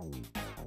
Wow.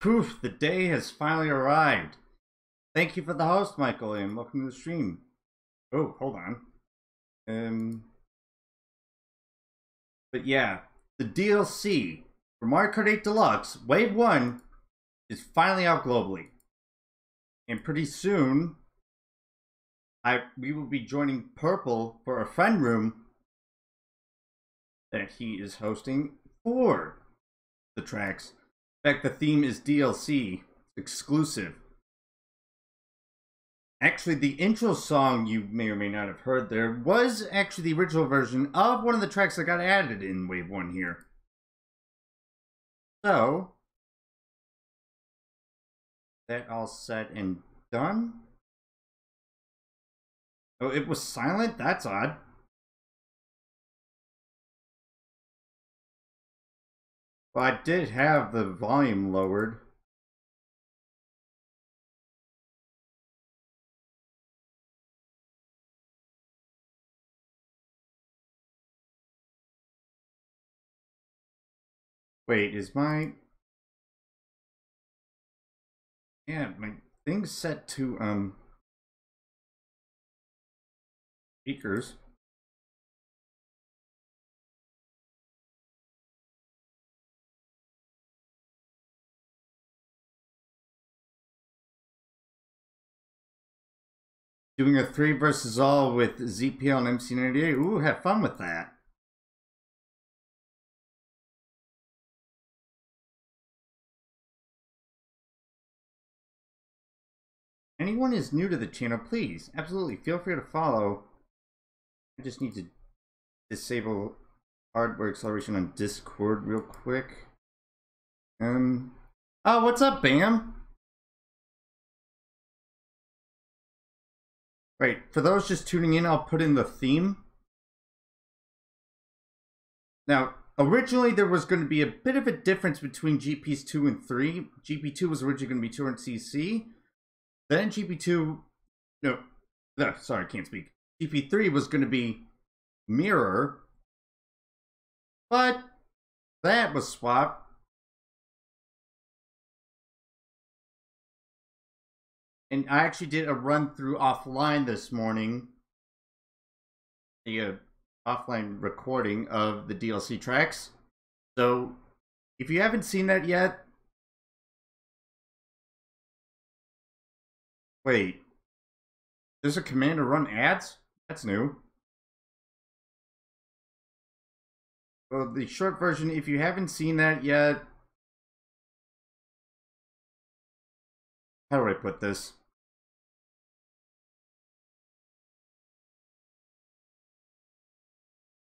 Poof, the day has finally arrived. Thank you for the host, Michael, and welcome to the stream. Oh, hold on. Um, but yeah, the DLC for Mario Kart 8 Deluxe Wave 1 is finally out globally. And pretty soon, I we will be joining Purple for a friend room that he is hosting for the tracks. In fact, the theme is DLC exclusive. Actually, the intro song you may or may not have heard there was actually the original version of one of the tracks that got added in Wave 1 here. So, that all set and done. Oh, it was silent? That's odd. Well, I did have the volume lowered. Wait, is my... Yeah, my thing's set to, um... Speakers. Doing a three versus all with ZPL and MC98. Ooh, have fun with that. Anyone is new to the channel, please, absolutely feel free to follow. I just need to disable hardware acceleration on Discord real quick. Um, oh, what's up, Bam? Right, for those just tuning in, I'll put in the theme. Now, originally there was going to be a bit of a difference between GPs 2 and 3. GP2 was originally going to be 200cc. Then GP2, no, no, sorry, can't speak. GP3 was going to be mirror, but that was swapped. And I actually did a run through offline this morning, a uh, offline recording of the DLC tracks. So if you haven't seen that yet, wait, there's a command to run ads? That's new. Well, the short version, if you haven't seen that yet, how do I put this?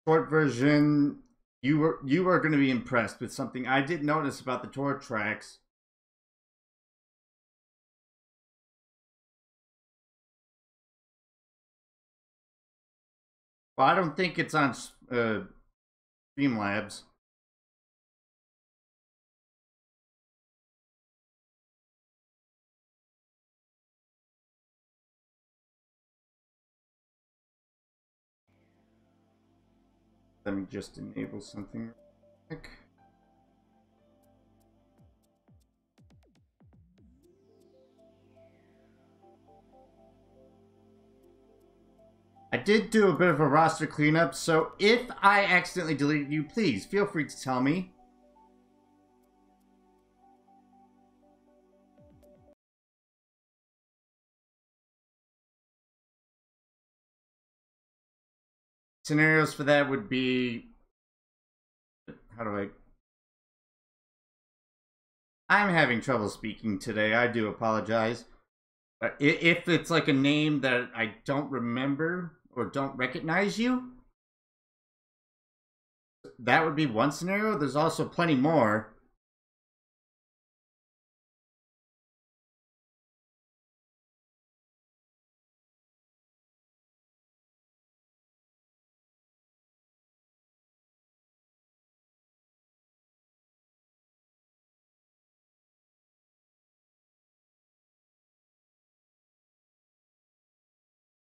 Short version, you were you are going to be impressed with something I did notice about the tour tracks. Well, I don't think it's on uh, Streamlabs. Let me just enable something. Quick. I did do a bit of a roster cleanup, so if I accidentally deleted you, please feel free to tell me. Scenarios for that would be... How do I... I'm having trouble speaking today. I do apologize. Uh, if it's like a name that I don't remember, or don't recognize you. That would be one scenario. There's also plenty more.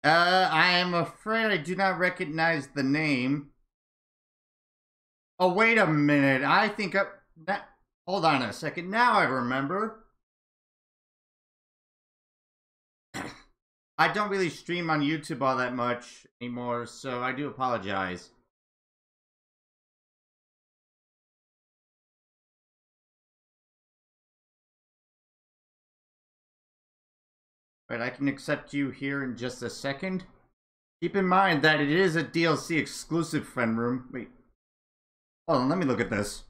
Uh, I am afraid I do not recognize the name. Oh, wait a minute. I think I... That, hold on a second. Now I remember. I don't really stream on YouTube all that much anymore, so I do apologize. Right, I can accept you here in just a second. Keep in mind that it is a DLC exclusive friend room. Wait. Hold on, let me look at this.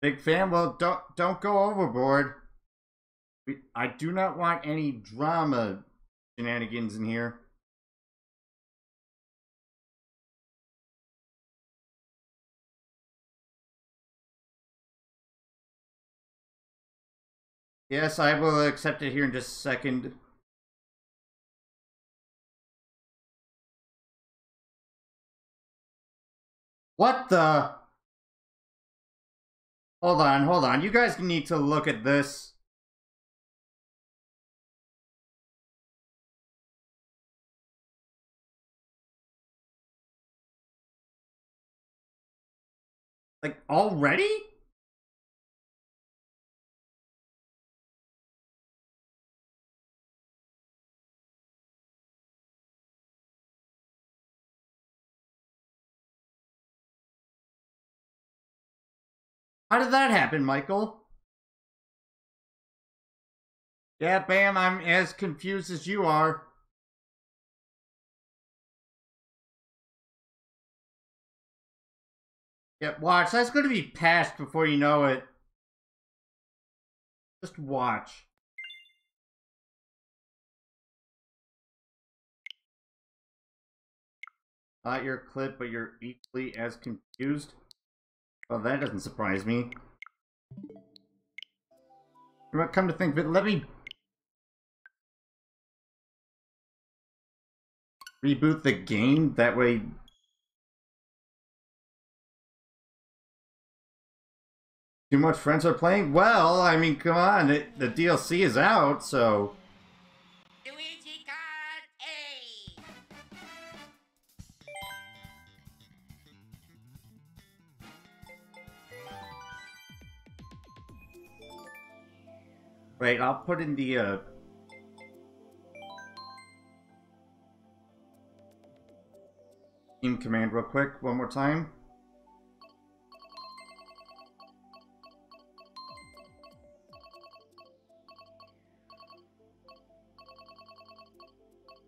Big fan? Well, don't don't go overboard. I do not want any drama shenanigans in here. Yes, I will accept it here in just a second. What the? Hold on, hold on. You guys need to look at this. Like, already? How did that happen, Michael? Yeah, Bam, I'm as confused as you are. Yeah, watch. That's going to be passed before you know it. Just watch. Not your clip, but you're equally as confused. Well, that doesn't surprise me. But come to think of it, let me reboot the game. That way, too much friends are playing. Well, I mean, come on, it, the DLC is out, so. Wait, I'll put in the uh team command real quick one more time.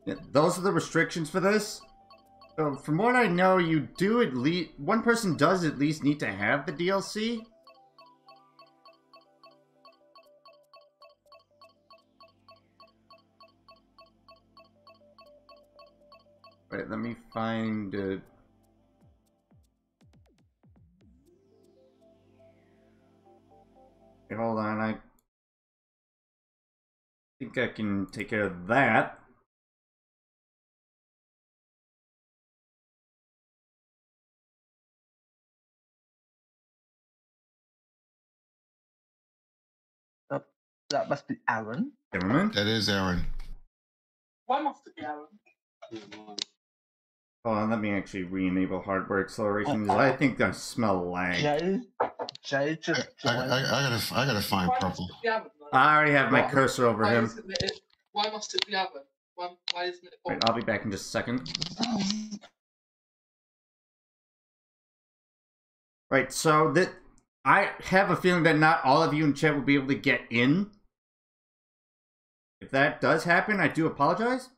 Yeah, those are the restrictions for this. So from what I know, you do at least one person does at least need to have the DLC. Let me find it. Okay, hold on, I think I can take care of that. Oh, that must be Aaron. Government. That is Aaron. Why must it be Aaron? Hold on, let me actually re-enable hardware acceleration. 'cause uh, I think I smell lag. Jay, Jay I, just I, joined. I, I gotta I gotta find Why purple. it be Aaron? though? I already have my What? cursor over Why, him. it, why must it be Aaron? Why, why isn't it Wait, I'll be back in just a second. Right, so that I have a feeling that not all of you in chat will be able to get in. If that does happen, I do apologize.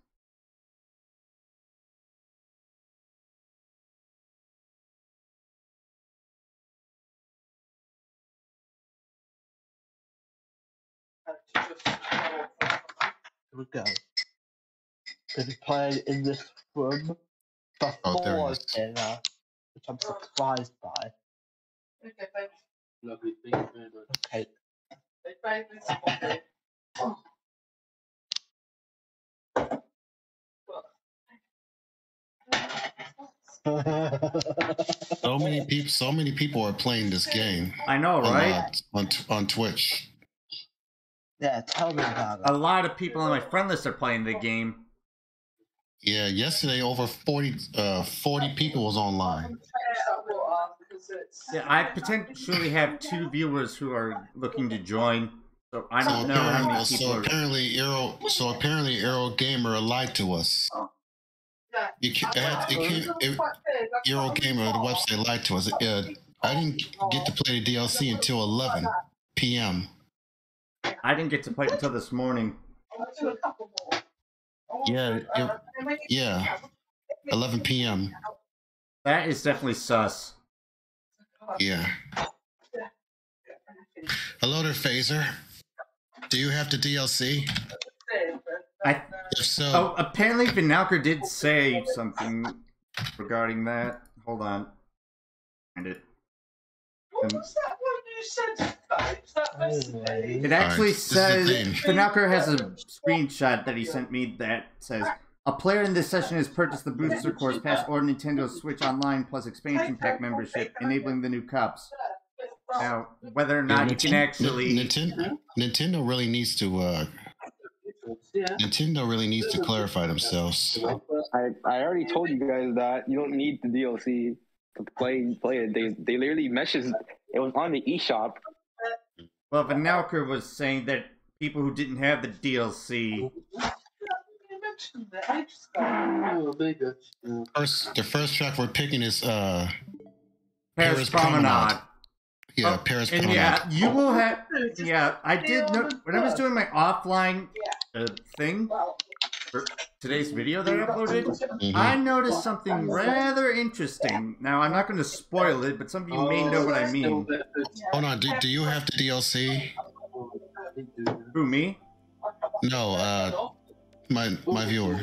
Here we go. Been playing in this room before Oh, there he I is. came which I'm surprised by. Okay, baby. Lovely, thank you very much. Okay. Hey, baby, it's okay. So many people so many people are playing this game I know, on, right? uh, on on Twitch. Yeah, tell me about it. A lot of people on my friend list are playing the game. Yeah, yesterday over 40 uh 40 people was online. Yeah, I potentially have two viewers who are looking to join, so I don't know how many people so are. apparently Aero so apparently Aero Gamer lied to us. You can, it, it, it, Euro Gamer, the website lied to us. Uh, I didn't get to play the DLC until 11 p.m. I didn't get to play it until this morning. Yeah, it- yeah, 11 p.m. That is definitely sus. Yeah. Hello there, Phaser. Do you have the DLC? I If so, oh, apparently Vinalker did say something regarding that. Hold on, find it. What was that one you said? Is that basically? It actually this is the says thing. Finalker has a screenshot that he sent me that says a player in this session has purchased the Booster Course Pass or Nintendo Switch Online plus expansion pack membership, enabling the new cups. Now, whether or not you can actually, Nintendo, Nintendo really needs to uh, Nintendo really needs to clarify themselves. I, I already told you guys that you don't need the DLC to play play it. They they literally messaged it was on the eShop. Well, Vinalker was saying that people who didn't have the DLC, You mentioned it ages ago. Oh, very good. First, the first track we're picking is uh, Paris Paris Promenade. Promenade. yeah, Oh, Paris And Promenade. yeah, you will have. Yeah, I did know when I was doing my offline uh, thing for today's video that I uploaded. Mhm. I noticed something rather interesting. Now I'm not going to spoil it, but some of you may know what I mean. Hold on, do, do you have the DLC? Who me? No, uh, my my viewer.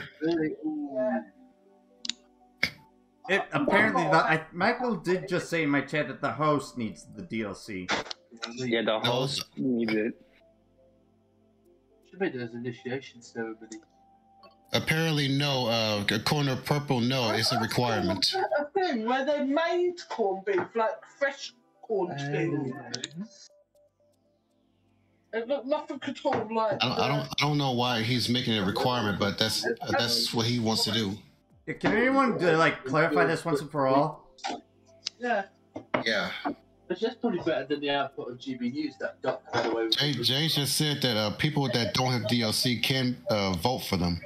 It apparently the, I, Michael did just say in my chat that the host needs the DLC. Yeah, the host needs it. Should make those initiation ceremony. Apparently, no. Uh, according to Purple, no, it's a requirement. A thing where they made corned beef, like fresh corned beef. It looked nothing at all like. I don't, I don't, I don't know why he's making it a requirement, but that's that's what he wants to do. Yeah, Can anyone uh, like clarify this once and for all? Yeah. Yeah. But that's probably better than the output of GB News that duck by the way. Jay, Jay just said that uh, people that don't have DLC can uh, vote for them.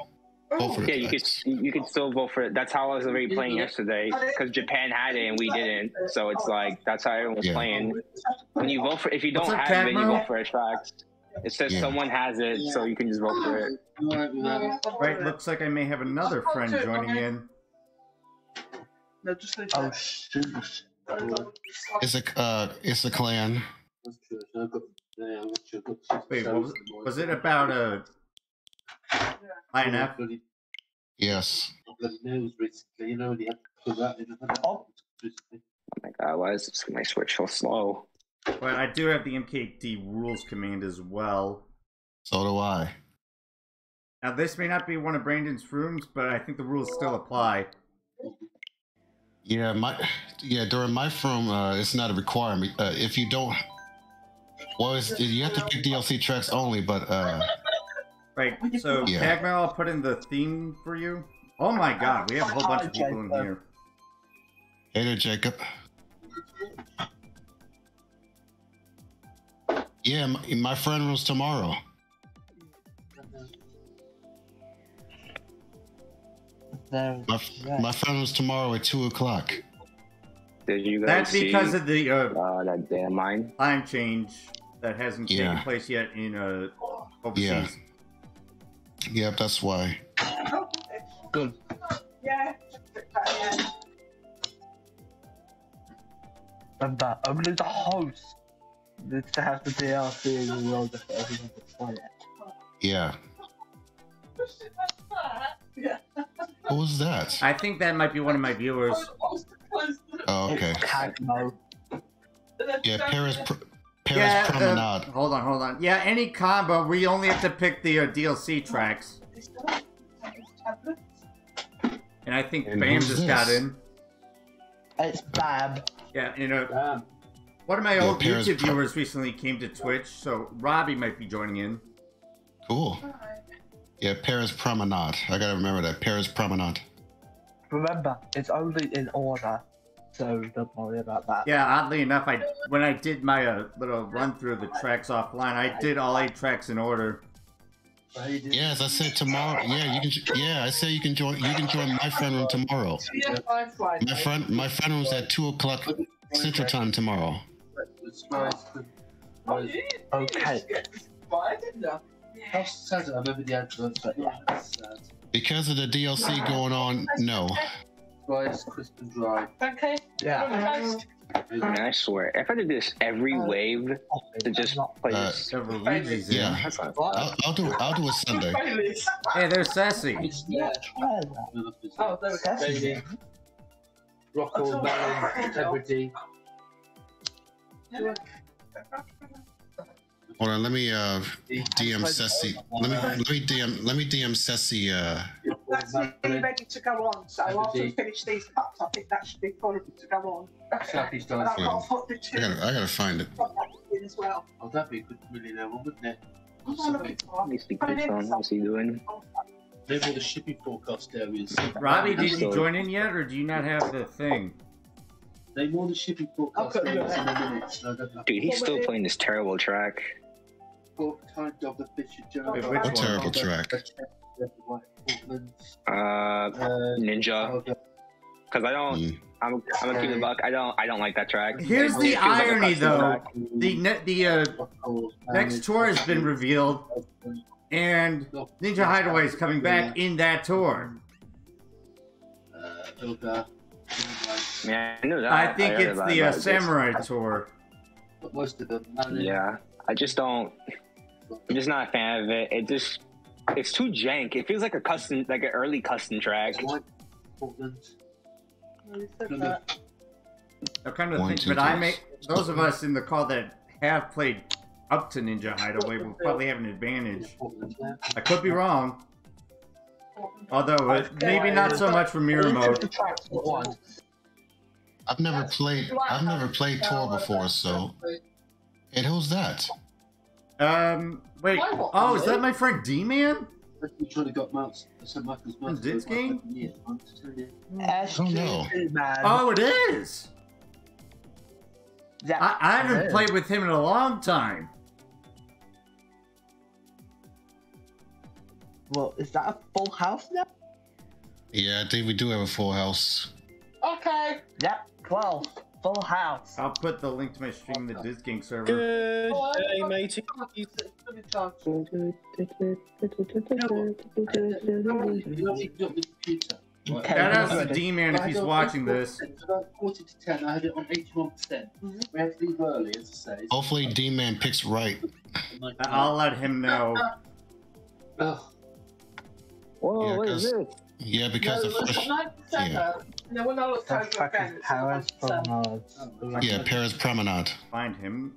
Vote Yeah, you could you could still vote for it. That's how I was already playing yesterday because Japan had it and we didn't. So it's like that's how everyone was Yeah. playing. When you vote for, if you don't What's have it, you vote for a track. It says Yeah. someone has it, so you can just vote for it. Alright with that. Right, looks like I may have another friend joining in. No, just leave Oh that. shoot. It's a uh, it's a clan. That's true. So I've got, yeah, I've got, I've got two Wait, what was, in the morning. was it about a INF? Bloody, Yes. bloody news recently, you know, you have to put that in. Oh. Recently. Oh my god, why is my switch so slow? But I do have the MKD rules command as well. So do I. Now this may not be one of Brandon's rooms, but I think the rules still apply. Yeah, my yeah during my room, uh, it's not a requirement. Uh, if you don't, well, it's, you have to pick DLC tracks only. But uh, Right, so Yeah. Tagmail, I'll put in the theme for you. Oh my god, we have a whole bunch of people in here. hey there, Jacob. Yeah, my, my friend was tomorrow. My, Yeah. my friend was tomorrow at two o'clock. Did you guys That's see because of the uh, uh, that damn mine? time change that hasn't taken place yet in uh, overseas. Yep, that's why. Good. Yeah. yeah. Remember, only the host needs to have the DLC in order for everyone to play it. Yeah. Yeah. What was that? I think that might be one of my viewers. Oh, okay. It's Cagmo. Yeah, Paris. Pr- Paris yeah, uh, hold on, hold on. Yeah, any combo, we only have to pick the uh, DLC tracks. And I think And Bam who's just got in. It's Bab. Yeah, you know, Damn. one of my Yeah, old Paris YouTube viewers recently came to Twitch, so Robbie might be joining in. Cool. Yeah, Paris Promenade. I gotta remember that. Paris Promenade. Remember, it's only in order, so don't worry about that. Yeah, oddly enough, I when I did my uh, little run through of the tracks offline, I did all eight tracks in order. Yeah, as I said tomorrow. Yeah, you can. Yeah, I said you can join. You can join my friend room tomorrow. My friend, my friend room's at two o'clock Central Time tomorrow. It's nice. Nice. Okay. How sad I remember the adverts, but yeah. Because of the DLC going on, no. Rice, crisp and dry. Okay. Yeah. Man, I swear, if I did this every wave to just play Uh, this, Several Luigi's in. Yeah, I'll, I'll do. I'll do it Sunday. Hey, there's Sassy. It's there. Oh, there we go. Baby. Rocco, Melon, Integrity. Hold on, let me uh DM Ceci. Let me let me DM let me DM Ceci. Uh, That's it, ready to go on. So after we finish these cups, I think that should be full to go on. Slappy And I've style. got to put the I gotta I gotta find it. in as well. Oh, that'd be a good millionaire one, wouldn't it? Oh, Let me speak to his phone. What's he doing? Maybe all the shipping forecast areas. Robbie, did you join in yet, or do you not have the thing? They all the shipping forecast Okay, areas yeah. in a minute. No, I don't. Dude, he's still playing this terrible track. What kind of the fish and Wait, Joe? which What one? terrible track? Uh, Uh, Ninja. Because I don't. Mm. I'm, I'm gonna keep the buck. I don't. I don't like that track. Here's It the feels like a irony, though. track. The ne- the uh, next tour has been revealed, and Ninja Hideaway is coming back in that tour. Uh, Yeah, I knew that. I think heard it's the uh, but it's just- Samurai tour. But most of them. Yeah, I just don't. I'm just not a fan of it. It just. It's too jank. It feels like a custom, like an early custom track. White, Portland. I kind of One, think, two, but I three. may those of us in the call that have played up to Ninja Hideaway will probably have an advantage. I could be wrong, although uh, maybe not so much for mirror mode. the tracks but one. I've never played. I've never played tour before, so. And who's that? Um, wait. Oh, is that my friend D Man? We trying to got Mounts, St. Michael's Mounts. This game? Yeah, I'm telling you. SG2. Oh, it is. yeah, I, I haven't it is. played with him in a long time. Well, is that a full house now? Yeah, I think we do have a full house. Okay. Yep, 12. Full house. I'll put the link to my stream in the Disc Gang server. Good Oh, day, matey. Good chance. You know, you got the Okay. Shout out to Ready. D Man if he's had it on watching this. It's about 40 to 10. I had it on 81%. We had to leave early, as I say. Hopefully, D Man picks right. I'll let him know. Whoa, Yeah, what is 'cause- this? Yeah, because no, the first. 9%. yeah. uh, No, we're not That October track is Paris 100%. Promenade. Yeah, Paris Promenade. Find him.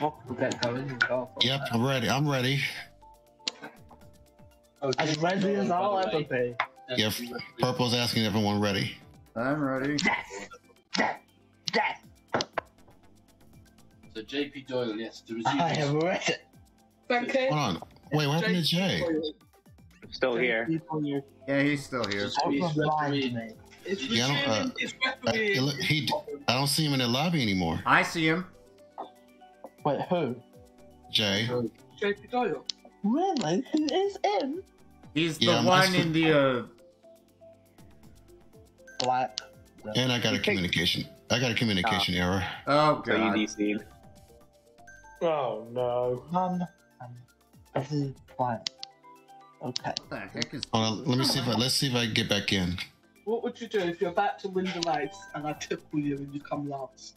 Oh, we'll get going. We'll go. Yep, I'm ready. I'm ready. Okay. As ready as I'll ever be. Yeah, Purple's asking everyone ready. I'm ready. Yes! Yes! Yes! So JP Doyle, yes, to resume. I am ready. Thank you. Hold on. Wait, what happened to Jay? Still here. Yeah, he's still here. Don't remind me. Yeah, I don't, uh, resuming its referee. it look- he, I don't see him in the lobby anymore. I see him. Wait, who? Jay. JP Doyle. Really? Who is in? He's the Yeah, I'm one in the uh, Black. And I got a communication. I got a communication error. oh So you god. DC'd. Oh no. None. This is black. Okay. What the heck is? Hold on, let me see if I let's see if I can get back in. What would you do if you're about to win the race and I tickle you and you come last?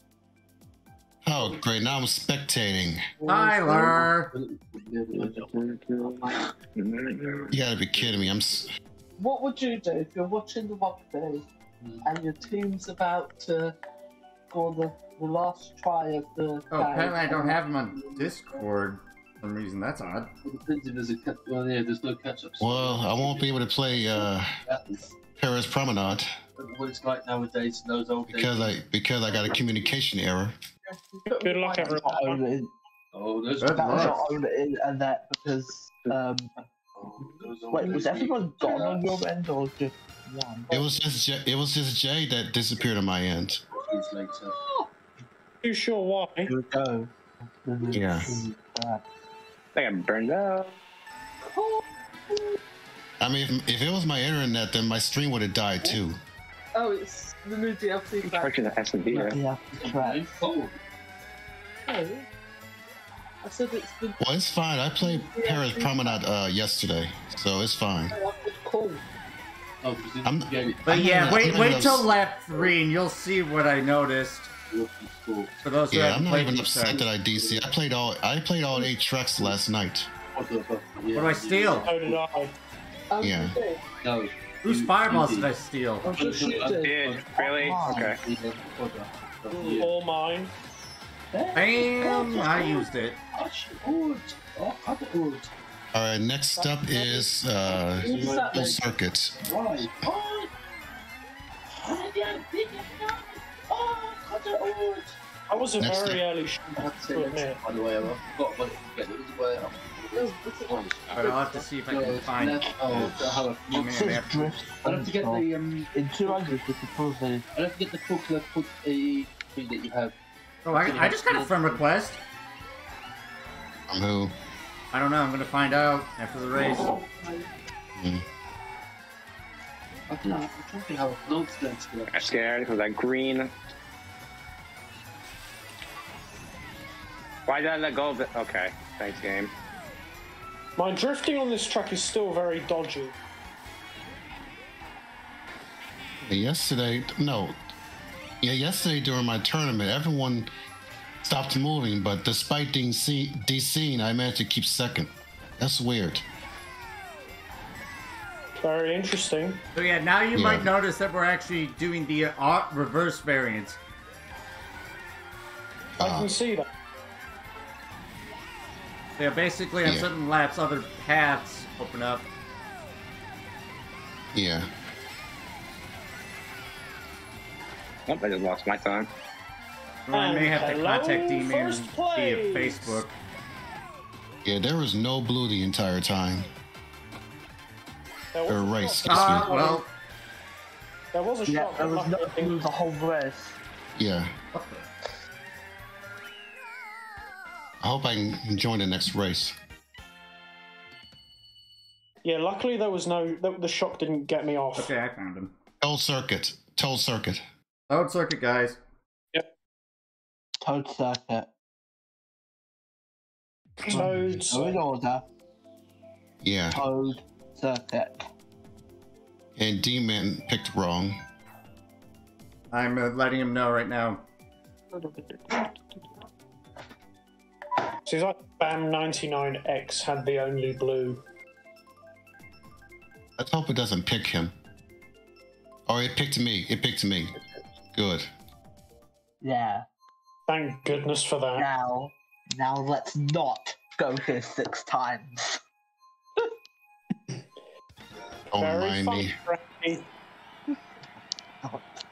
Oh, great! Now I'm spectating. Tyler. You gotta be kidding me! I'm. s- What would you do if you're watching the rugby and your team's about to score the, the last try of the Oh, game? apparently I don't have him on Discord. For some reason that's odd. It depends if there's. Well, yeah, there's no catch up. Well, I won't be able to play uh, Paris Promenade What it's like nowadays in those old because days. I because I got a communication error. Good luck, everyone. own it in, Oh, those Good that was luck. not own in and that because um oh, those wait was everyone gone on your end or just one? It was just Jay, it was just Jay that disappeared on my end. Years later. You sure why? Here we go. Yeah. I got burned out. I mean, if, if it was my internet, then my stream would have died too. Oh, it's the new DLC back. Charging the S&D, right? yeah, track. Oh, No. I said it's the Well, it's fine. I played Paris Promenade uh, yesterday, so it's fine. it's cool. oh, I'm- yeah, But I'm yeah, not- wait, wait till lap three, and you'll see what I noticed. It's cool. For those Yeah, I'm haven't even upset times. that I DC. I played all I played all eight tracks last night. What the fuck? Yeah, What do I steal? So did I. Oh, Yeah. you? No. Whose fireballs did I steal? Just you did. Did really? Okay. All mine. Bam! I used it. Oh, oh, I got wood. All right, next up is uh, Who's that Full? Circuit. Why? Oh, I didn't think of that. Oh, I got wood. That was a Next very up. early I have to say admit. by the way, I forgot what it was. It was way up. But I'll have to see if I can find left- Oh, the how It man says after. drift I'll have to get the um. In 200 you could probably I'll have to get the full color put the thing that you have. Oh, I, I just got a friend request. From who? I don't know. I'm gonna find out after the race. Mm. I don't know. I'm trying to think how it looks going to. I'm scared because that green. Why did I let go of it? Okay, thanks, game. My drifting on this track is still very dodgy. Yesterday, no. Yeah, yesterday during my tournament, everyone stopped moving, but despite being see- deseen, I managed to keep second. That's weird. Very interesting. So yeah, now you Yeah. might notice that we're actually doing the uh, art reverse variants. I Uh, can see that. Yeah, basically on Yeah. certain laps, other paths open up. yeah. Oh, I just lost my time. Or I may have to contact D-Man via. Facebook. Yeah, there was no blue the entire time. There Or was a shot- excuse Uh, me. well, There was a Yeah, shot. there was no blue the whole race. Yeah. What the- I hope I can join the next race. Yeah, luckily there was no. The, the shock didn't get me off. okay, I found him. Toll circuit. Toll circuit. Load circuit, guys. Yep. Toad circuit. Toads. No in order. Yeah. Toad circuit. And D-Man picked wrong. I'm uh, letting him know right now. Seems like BAM 99X had the only blue. Let's hope it doesn't pick him. Oh, it picked me. It picked me. Good. Yeah. Thank goodness for that. Now, now let's not go here six times. Don't Very mind fun, me. Frankie.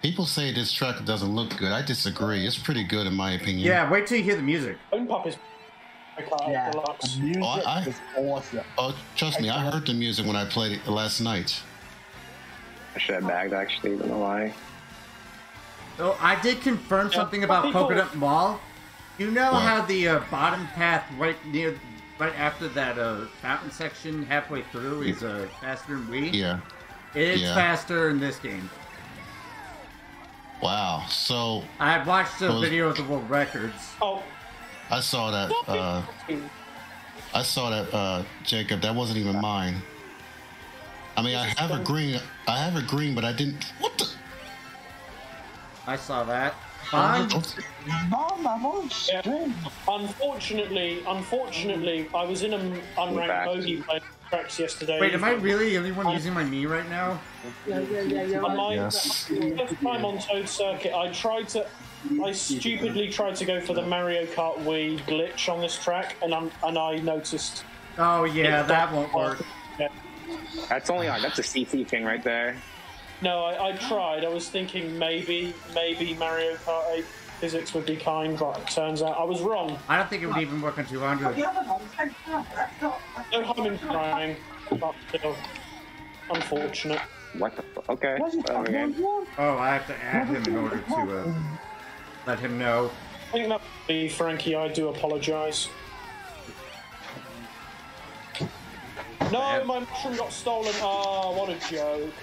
People say this track doesn't look good. I disagree. It's pretty good in my opinion. Yeah, wait till you hear the music. Yeah. deluxe. The music Oh, I- is awesome. Oh, trust me, I heard the music when I played it last night. I should have bagged actually, don't know why. So I did confirm Yeah, something about people- Coconut Mall. You know What? how the uh, bottom path right near, right after that uh, fountain section, halfway through, is uh, faster than we? Yeah. It's Yeah. faster in this game. Wow. So I watched a Well- video of the world records. Oh, I saw that. Uh, I saw that, uh, Jacob. That wasn't even mine. I mean, I have a green. I have a green, but I didn't. What the? I saw that. Fine. I'm on Yeah. stream. unfortunately, unfortunately, I was in an unranked back. bogey playing tracks yesterday. Wait, am I really the only one using my knee right now? Yeah, yeah, yeah, yeah. On my Yes. first time on Toad Circuit, I tried to. I stupidly tried to go for the Mario Kart Wii glitch on this track, and I'm and I noticed. Oh yeah, that won't work. Yeah. That's only on. That's a CC thing right there. No, I, I tried. I was thinking maybe maybe Mario Kart 8 physics would be kind, but it turns out I was wrong. I don't think it would even work on 200. The other one, thank God, that's not. No harm in trying, but still, unfortunate. What the fuck? Okay. What is. Oh, I have to add him in order to uh, let him know. I think that would be Frankie. I do apologise. No, my mushroom got stolen. Ah, what a joke.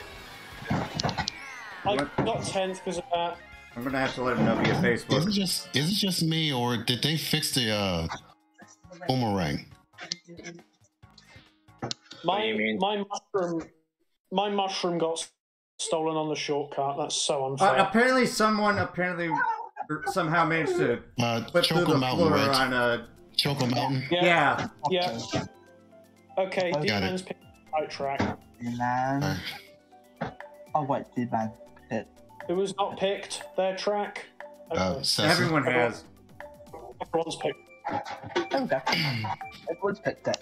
I got 10th because of that. I'm gonna have to let him know via Is it Facebook. just? Is it just me, or did they fix the uh, boomerang? My do my mushroom, my mushroom got stolen on the shortcut. That's so unfair. Uh, apparently, someone apparently somehow managed to Uh, flip through the Mountain, floor right? on uh, Choco Mountain. yeah, yeah. yeah. Okay, Got it. D-Man's picked the right track. Man. Uh, Oh wait, did man hit? It was not picked. Their track. Okay. uh, Everyone has. Everyone's picked. There we go. Everyone's picked it.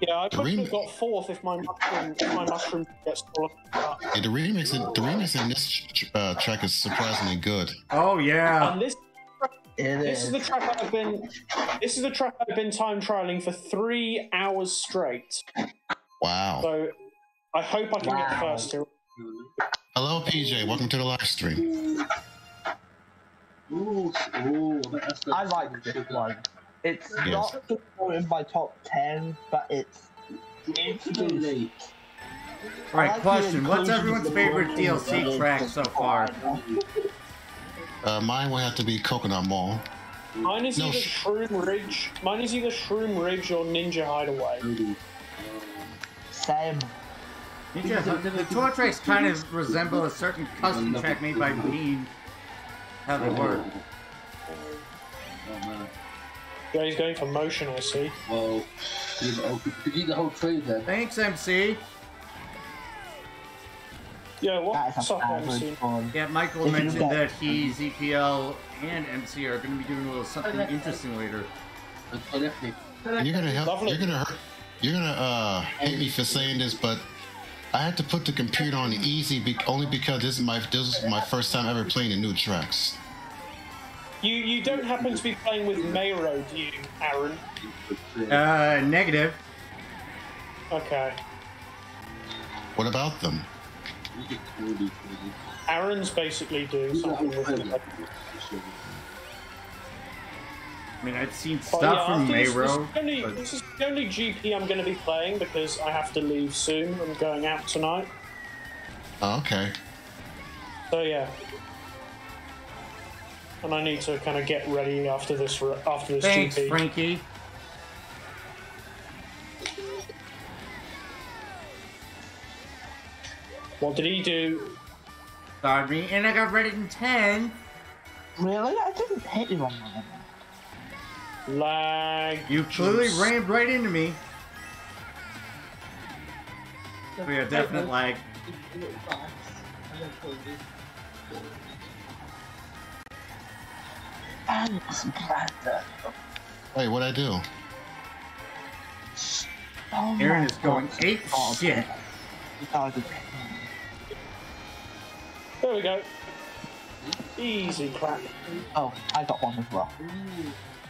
Yeah, I probably Dream- got fourth if my mushroom, if my mushroom gets stolen. Yeah, the remix, in, the remix in this tr- uh, track is surprisingly good. Oh yeah. And this It this is. is the track I've been this is the track I've been time trialing for three hours straight. Wow. So I hope I can get first here. Hello, PJ. Welcome to the live stream. Ooh, ooh, that's I like this one. It's Yes. not to go in my top ten, but it's Instantly. All right, I like the question. What's everyone's favorite DLC track so far? Uh, mine will have to be Coconut Mall. Mine is No, either Shroom Ridge. Mine is either Shroom Ridge or Ninja Hideaway. Same. Ninja, the tour tracks kind of resemble a certain custom track made by Bean. How they work. Yeah, he's going for motion, I see. Well, you know, could eat the whole tree then? Thanks, MC. Yeah, That is what's up, MC? Yeah, Michael If mentioned get- that he, ZPL, and MC are going to be doing a little something like interesting later. You're gonna help. Lovely. You're gonna hurt. You're gonna uh, hate me for saying this, but I had to put the computer on easy be- only because this is my this is my first time ever playing the new tracks. You you don't happen to be playing with Mayro, do you, Aaron? Uh, negative. Okay. What about them? Aaron's basically doing something with it. I mean, I've seen stuff yeah, from after this, this, Mayro. the only, but- this is the only GP I'm going to be playing because I have to leave soon. I'm going out tonight. Oh, okay. So yeah. And I need to kind of get ready after this after this Thanks, GP. Frankie. What did he do? Sorry, and I got Reddit in 10. Really? I didn't hit you on that. Lag. You clearly rammed right into me. We have definite lag. And it's bladder. Wait, what I do? Oh Aaron is oh going God. ape Oh, shit. There we go. Easy clap. Oh, I got one as well.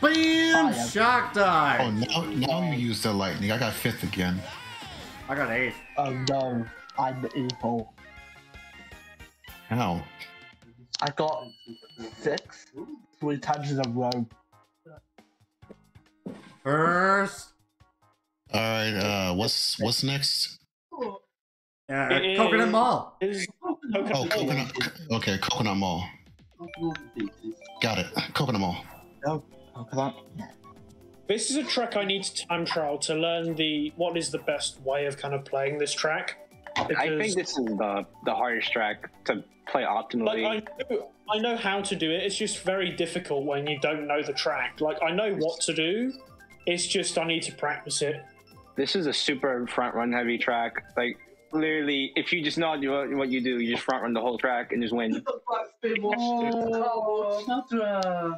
Bam! Fire. Shock Oh, dive! now now you use the lightning. I got fifth again. I got eight. Oh no, I'm the evil. How? I got six three times in a row. First, All right. Uh, what's what's next? uh, It Coconut is- Mall. Is Oh, Coconut coconut. Okay, Coconut Mall. Got it. Coconut Mall. Oh, that. This is a track I need to time trial to learn the what is the best way of kind of playing this track. I think this is the the hardest track to play optimally. like I know, I know how to do it. It's just very difficult when you don't know the track. Like I know what to do. It's just I need to practice it. This is a super front run heavy track. Like literally, if you just know what what you do, you just front run the whole track and just win.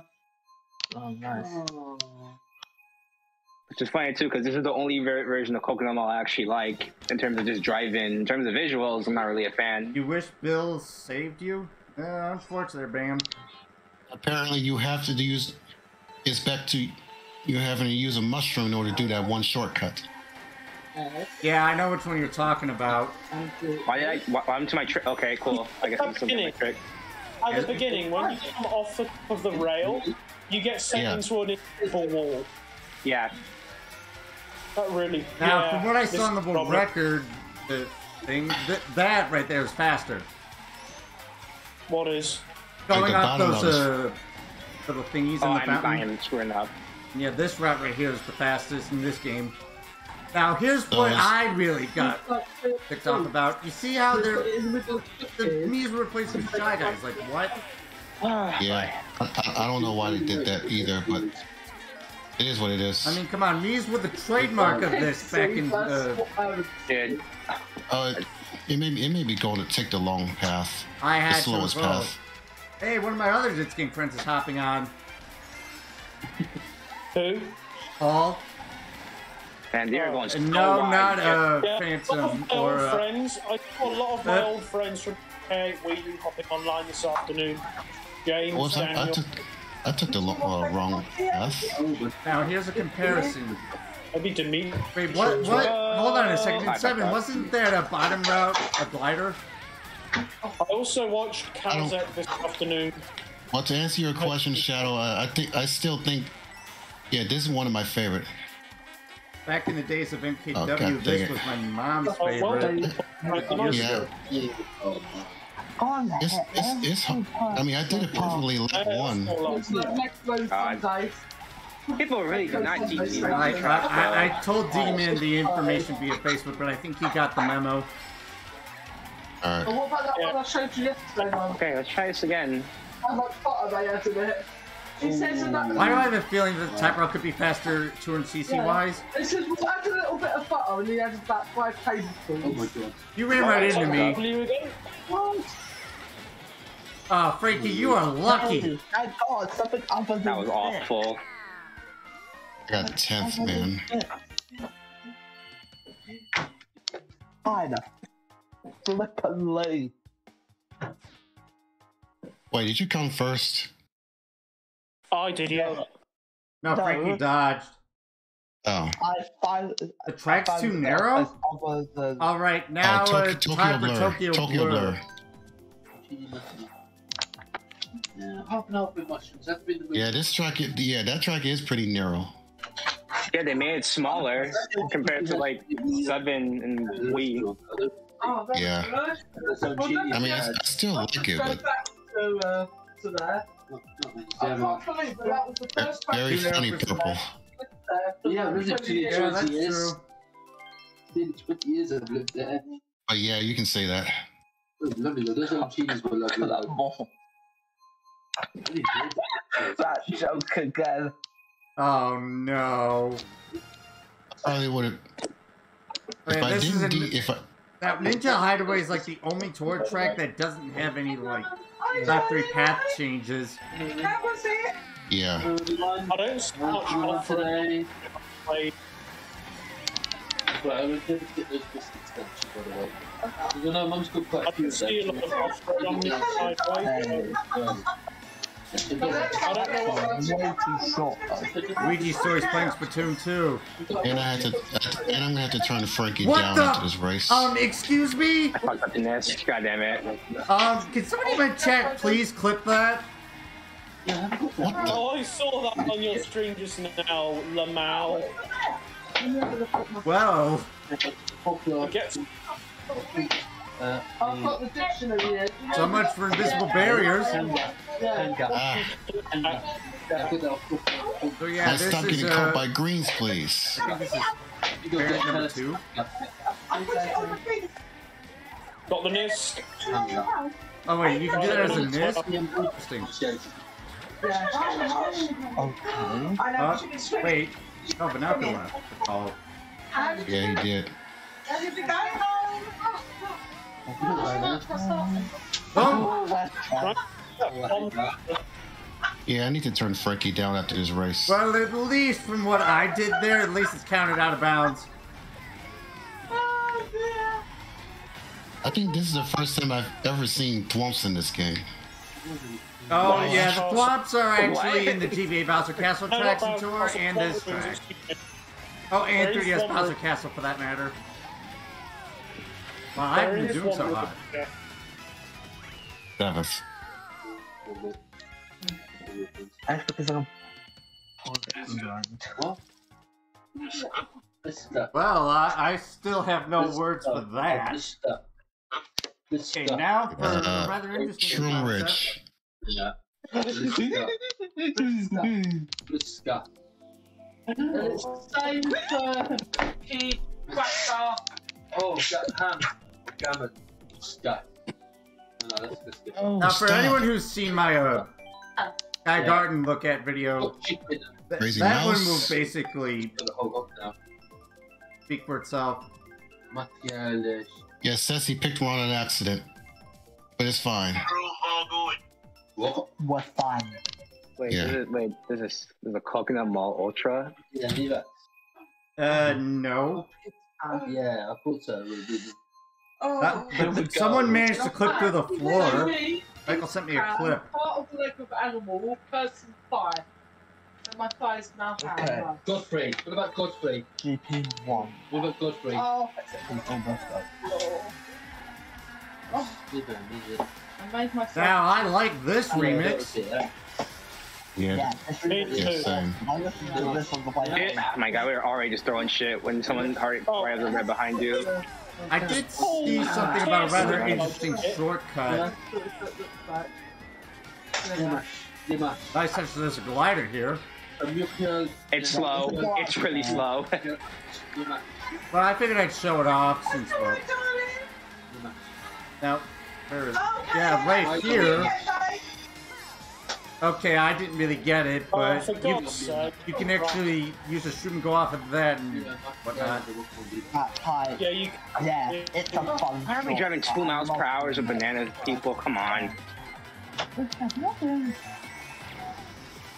Oh, nice. Oh. Which is funny too, because this is the only ver- version of Coconut Mall I actually like in terms of just drive-in. In terms of visuals, I'm not really a fan. You wish Bill saved you? Uh, unfortunately, Bam. Apparently, you have to use. It's back to you having to use a mushroom in order to do that one shortcut. Yeah, I know which one you're talking about. Why did I? Why, I'm to my trick. Okay, cool. I guess I'm still to my trick. At the beginning, when you come off the top of the rail, you get sent Yeah. into an invisible wall. Yeah, That really. Now, yeah, from what I saw on the is probably- record, the thing that that right there is faster. What is? Going the up those uh, little thingies Oh, in the I'm, fountain. I am screwing up. Yeah, this route right here is the fastest in this game. Now, here's what Those- I really got picked off about. You see how they're In the middle. the Mii's replacing Shy Guys? Like what? Yeah, I, I, I don't know why they did that either, but it is what it is. I mean, come on, Mii's with the trademark of this back in. Uh, Dude, uh, it may it may be going to take the long path, I the had to as slowest well. path. Hey, one of my other Zits King friends is hopping on. Who? Paul. man, they are going so No, wide. not Yeah. uh, Yeah, a Phantom of or. old Uh, friends. I saw a lot of my uh, old friends from UK Wii U hopping online this afternoon. James, What was that? I Daniel, took I took the lo- uh, wrong path. now here's a comparison. maybe Dimitri. Wait, what? What? Hold on a second. In seven, wasn't there a bottom route, a glider? I also watched I Kazakh this afternoon. Well, to answer your question, Shadow, I, I think I still think Yeah, this is one of my favorite. Back in the days of MKW, Oh, this was my mom's Oh, well, favorite. Yeah, Oh, the it's heck, it's, it's I mean, I did it perfectly level one. Next load God. People really do not teach you. I, I, I, I told D-Man the information via Facebook, but I think he got the memo. All right. And what about that one I showed you yesterday, man? Okay, let's try this again. How much butter they had in it? She says in. Why do I have a feeling that the Type could be faster 200cc wise? It says we'll add a little bit of butter and he added about five tablespoons. Oh my god. You ran right into me. What? Oh, Frankie, you are lucky. Thank God, something other than That was awful. I got tenth, man. Fine. Flippin' Wait, did you come first? I did, yeah. No, Frankie dodged. Oh, I find The track's I too that narrow? as other than- All right, now oh, uh, Tokyo, Tokyo time for Blur. Tokyo, Tokyo Blur. Blur. Yeah, half an hour with mushrooms. That's been the movie. Yeah, this track. i- Yeah, that track is pretty narrow. Yeah, they made it smaller compared to like Seven and Wii. Oh, Yeah. good. That's so Well, I mean, I, I still like it, go but back to, uh, to there. Not- not many. I can't believe that that was the ve- first very Too narrow funny for purple. there for Yeah, like Resident 20 years. Yeah, years. true. 20 years I've lived there. But yeah, you can say that. It was lovely. Those little cheeses were lovely. that though. more. Really. That joke again. Oh no. Probably would have. If Man, I this didn't. a- de- if I, That Ninja Hideaway is like the only tour track that doesn't have any like top three path changes. That was it. yeah, I don't see much You want offer today? play. Right, I would get those biscuits then, by the way. You know, Mum's got quite I a few can see a lot them. of offer on the sideway. I don't know what Way too short though. Luigi Story's playing Splatoon 2. and I had to, and I'm gonna have to turn Frankie What down the- after this race. Um, excuse me? I fucked up the nest. God damn it. Um, can somebody in my chat please clip that? Yeah, I haven't got that. What the? Oh, I saw that on your stream just now, Lamau. Well, Popular. Get Uh, I've got the dictionary here. so much for invisible barriers. Yeah. Ah, Yeah, I got that off Popular. So yeah, I this stop is getting uh, caught by greens, please. I think this is You got number two. got the NISC. Oh wait, you can do that as a NIS? Interesting. Okay. Uh, wait, oh, binocular. Oh, Yeah, he did. Yeah, I need to turn Frankie down after this race. well, at least from what I did there, at least it's counted out of bounds. I think this is the first time I've ever seen Thwomps in this game. Oh yeah, the flops are actually in the GBA Bowser Castle No, tracks not and tour and this track. Oh, and There is 3DS Bowser Castle for that matter. Wow, I haven't been doing so hot. yeah. Seventh. That's because I'm England. What? This. Well, I, I still have no This words for stuff. That. This stuff. This Okay, now for a Uh, rather interesting Shroom. Rich. Yeah. This stuff. This stuff. This stuff. And it's the same for key, cracker. Oh, that ham. Gammon. Stuff. No, no, that's this. Oh, Now, for Stop. anyone who's seen my uh, Guy Yeah. Garden look at video, Oh, th- Crazy that one Mouse. will basically Gotta hold on now. speak for itself. Machiavelli. Yeah, says he picked one on accident, but it's fine. What? we're fine. Wait, Yeah. this is, wait, this is, this is a Coconut Mall Ultra? Yeah, leave it. Uh, no. Yeah, I thought so. Really did. Oh. That- but th- someone managed to clip through the floor. Michael sent me a Um, clip. Part of the leg of animal, person thigh. And my thigh is now Okay. hammer. Godfrey. What about Godfrey? GP one. What about Godfrey? Oh, He's almost up. oh. Oh, Leave it, leave it. I made myself. Now, I like this Yeah, that remix. was? Yeah. Yeah, this Me is too. Yeah, same. I listened this on the way. Oh my god, we were already just throwing shit when someone already Oh. right right behind you. I did see something about a rather interesting shortcut. Dima, Nice touch there's a glider here. It's slow. It's really slow. Well, I figured I'd show it off since, well, Dima. now, there is, yeah, right here. Okay, I didn't really get it, Oh, but for you, sake. you can actually use a shoot and go off of that and whatnot. That time. Yeah, you. Yeah, it's a fun Why are we driving two miles per hour as a bananas, people? Come on.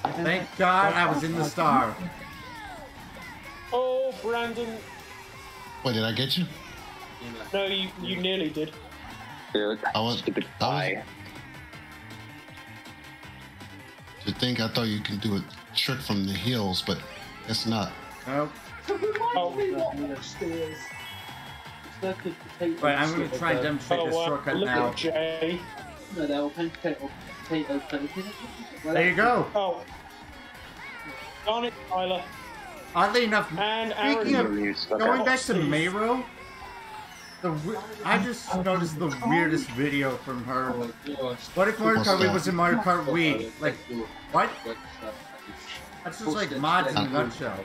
Thank God I was in the star. Oh, Brandon. Wait, did I get you? No, you, you nearly did. Dude, I was. stupid I was. To think I thought you can do a trick from the hills, but it's not. Nope. Oh, Right, I'm going to try and demonstrate oh this uh, shortcut look now. at Jay. There you go. Oh. Darn it, Tyler. Oddly enough, And speaking Aaron. of going back to Mayro, the we- I just noticed the weirdest video from her. Oh what if Mario Kart Wii was in Mario Kart Wii? Like, what? That's just like mods in a nutshell.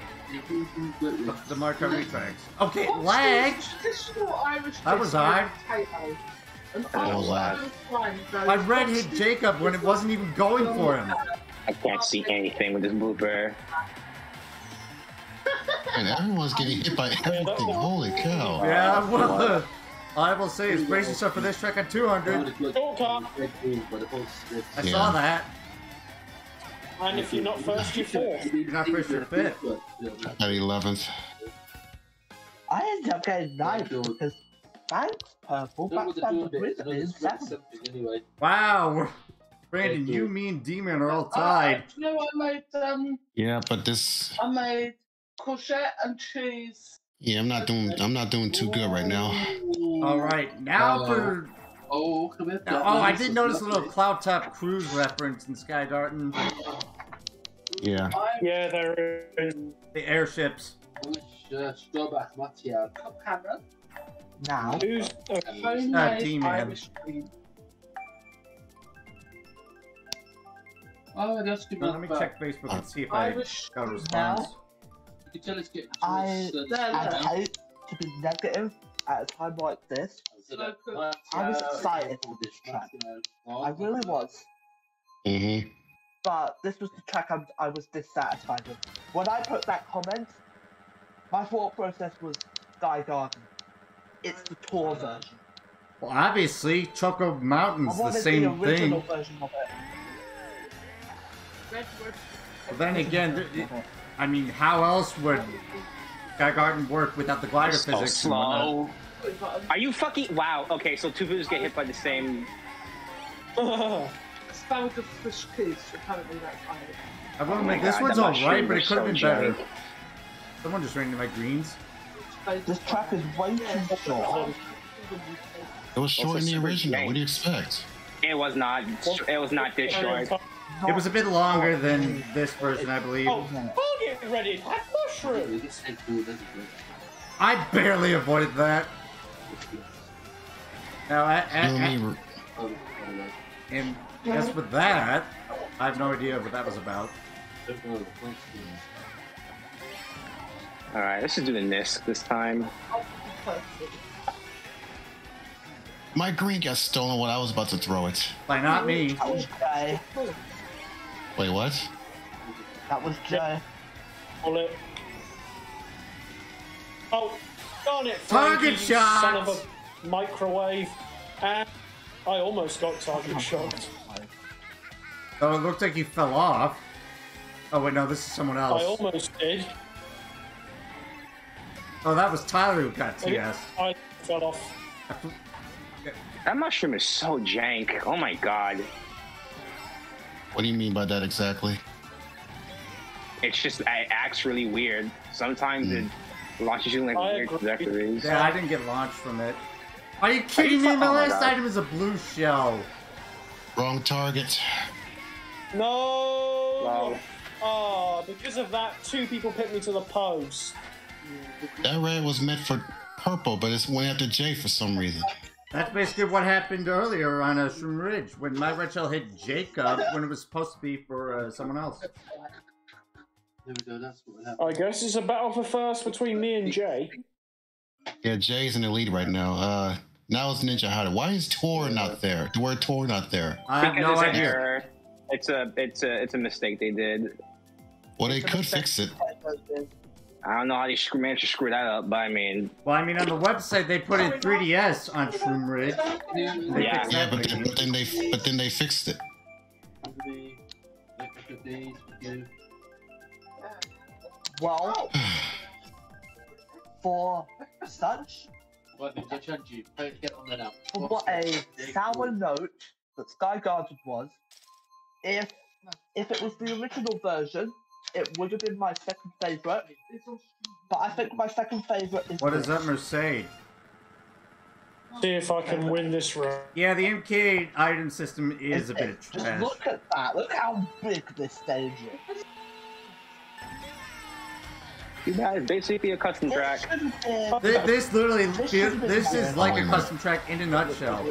The, the Mario Kart Wii tracks. Okay, lag. That was odd. That was odd. My red hit Jacob when it wasn't even going for him. I can't see anything with this blooper. And everyone's getting hit by everything. Holy cow. Yeah, well, I will say is brace yourself for this track at 200. I Yeah. saw that. And if you're not first, you're fourth. You're not first, you're fifth. At 11th. I ended up getting ninth because thanks purple backstab the Grizzly is seventh. Anyway, Wow, Brandon, you mean Demon are all uh, uh, tied. You know, I made um, Yeah, but this. I made courgette and cheese. Yeah, I'm not doing. I'm not doing too good right now. All right, now for. Oh, come here. Oh, I did notice a little Cloud Top Cruise reference in Sky Garden. Yeah. Yeah, there is. The airships. Strawback Mattia. Come, Cameron. Now, Who's. Uh, Homemade Uh, T-Man. Irish cream. Oh, that's good. Now, let me check Facebook and see if I Irish got a cream response. Now. You can tell it's I, I hate to be negative at a time like this. I was excited for this track. I really was. Mm-hmm. But this was the track I, I was dissatisfied with. When I put that comment, my thought process was Sky Garden. It's the tour version. Well, obviously, Choco I Mountain's the same the thing. version of it. But then again, th- it- I mean, how else would Sky Garden work without the glider So physics? and whatnot? slow. Are you fucking wow? Okay, so two views get hit by the same. Oh. Asparagus fish case, apparently that's Irish. I will Oh my admit, this one's alright, but it could have so been better. jank. Someone just ran into my greens. This track is way too short. It was short in the original. What do you expect? It was not. It was not this short. It was a bit longer than this version, I believe. Oh, target ready. That mushroom. This ain't cool, this is good. I barely avoided that. Now, I, I, You I, me, no. and as for that, I have no idea what that was about. Don't know, the points do. All right, let's just do the NISC this time. my green got stolen when I was about to throw it. By not me. That was Jay. Wait, what? That was Jay. Pull it. Oh, darn it. Target Frankie, shot! Son of a microwave. And I almost got target oh, shot. Oh, it looked like he fell off. Oh, wait, no, this is someone else. I almost did. Oh, that was Tyler who got oh, TS. I fell off. That mushroom is so jank. Oh my god. What do you mean by that exactly? It's just it acts really weird. Sometimes hmm. it launches you in like I weird agree. trajectories. Yeah, I didn't get launched from it. Are you kidding me? My Oh last God. item is a blue shell. Wrong target. No. well. Oh, ah, because of that, two people picked me to the post. That red was meant for purple, but it's went after J for some reason. That's basically what happened earlier on uh, Shroom Ridge when my red shell hit Jacob when it was supposed to be for uh, someone else. There we go. That's what happened. I guess it's a battle for first between me and Jay. Yeah, Jay's in the lead right now. Uh, now it's Ninja Hider. Why is Tor not there? The word Tor not there? I have Because no it's idea. error. It's a it's a it's a mistake they did. Well, they could fix it. I don't know how they screw, managed to screw that up, but I mean, Well, I mean, on the website they put in 3DS on Shroom Ridge. They Yeah. Yeah, but then, but then they but then they fixed it. Well, for such, Right, Ninja Chanji, try to get on there now. for what a sour note that Sky Garden was, if if it was the original version, it would have been my second favorite. But I think my second favorite is. What is this. that, Mercedes? See if I can win this round. Yeah, the MK item system is a bit of Just look at that. Look how big this stage is. you guys basically be a custom track. It should have been- This, this literally, This feel- this is like a custom track in a nutshell.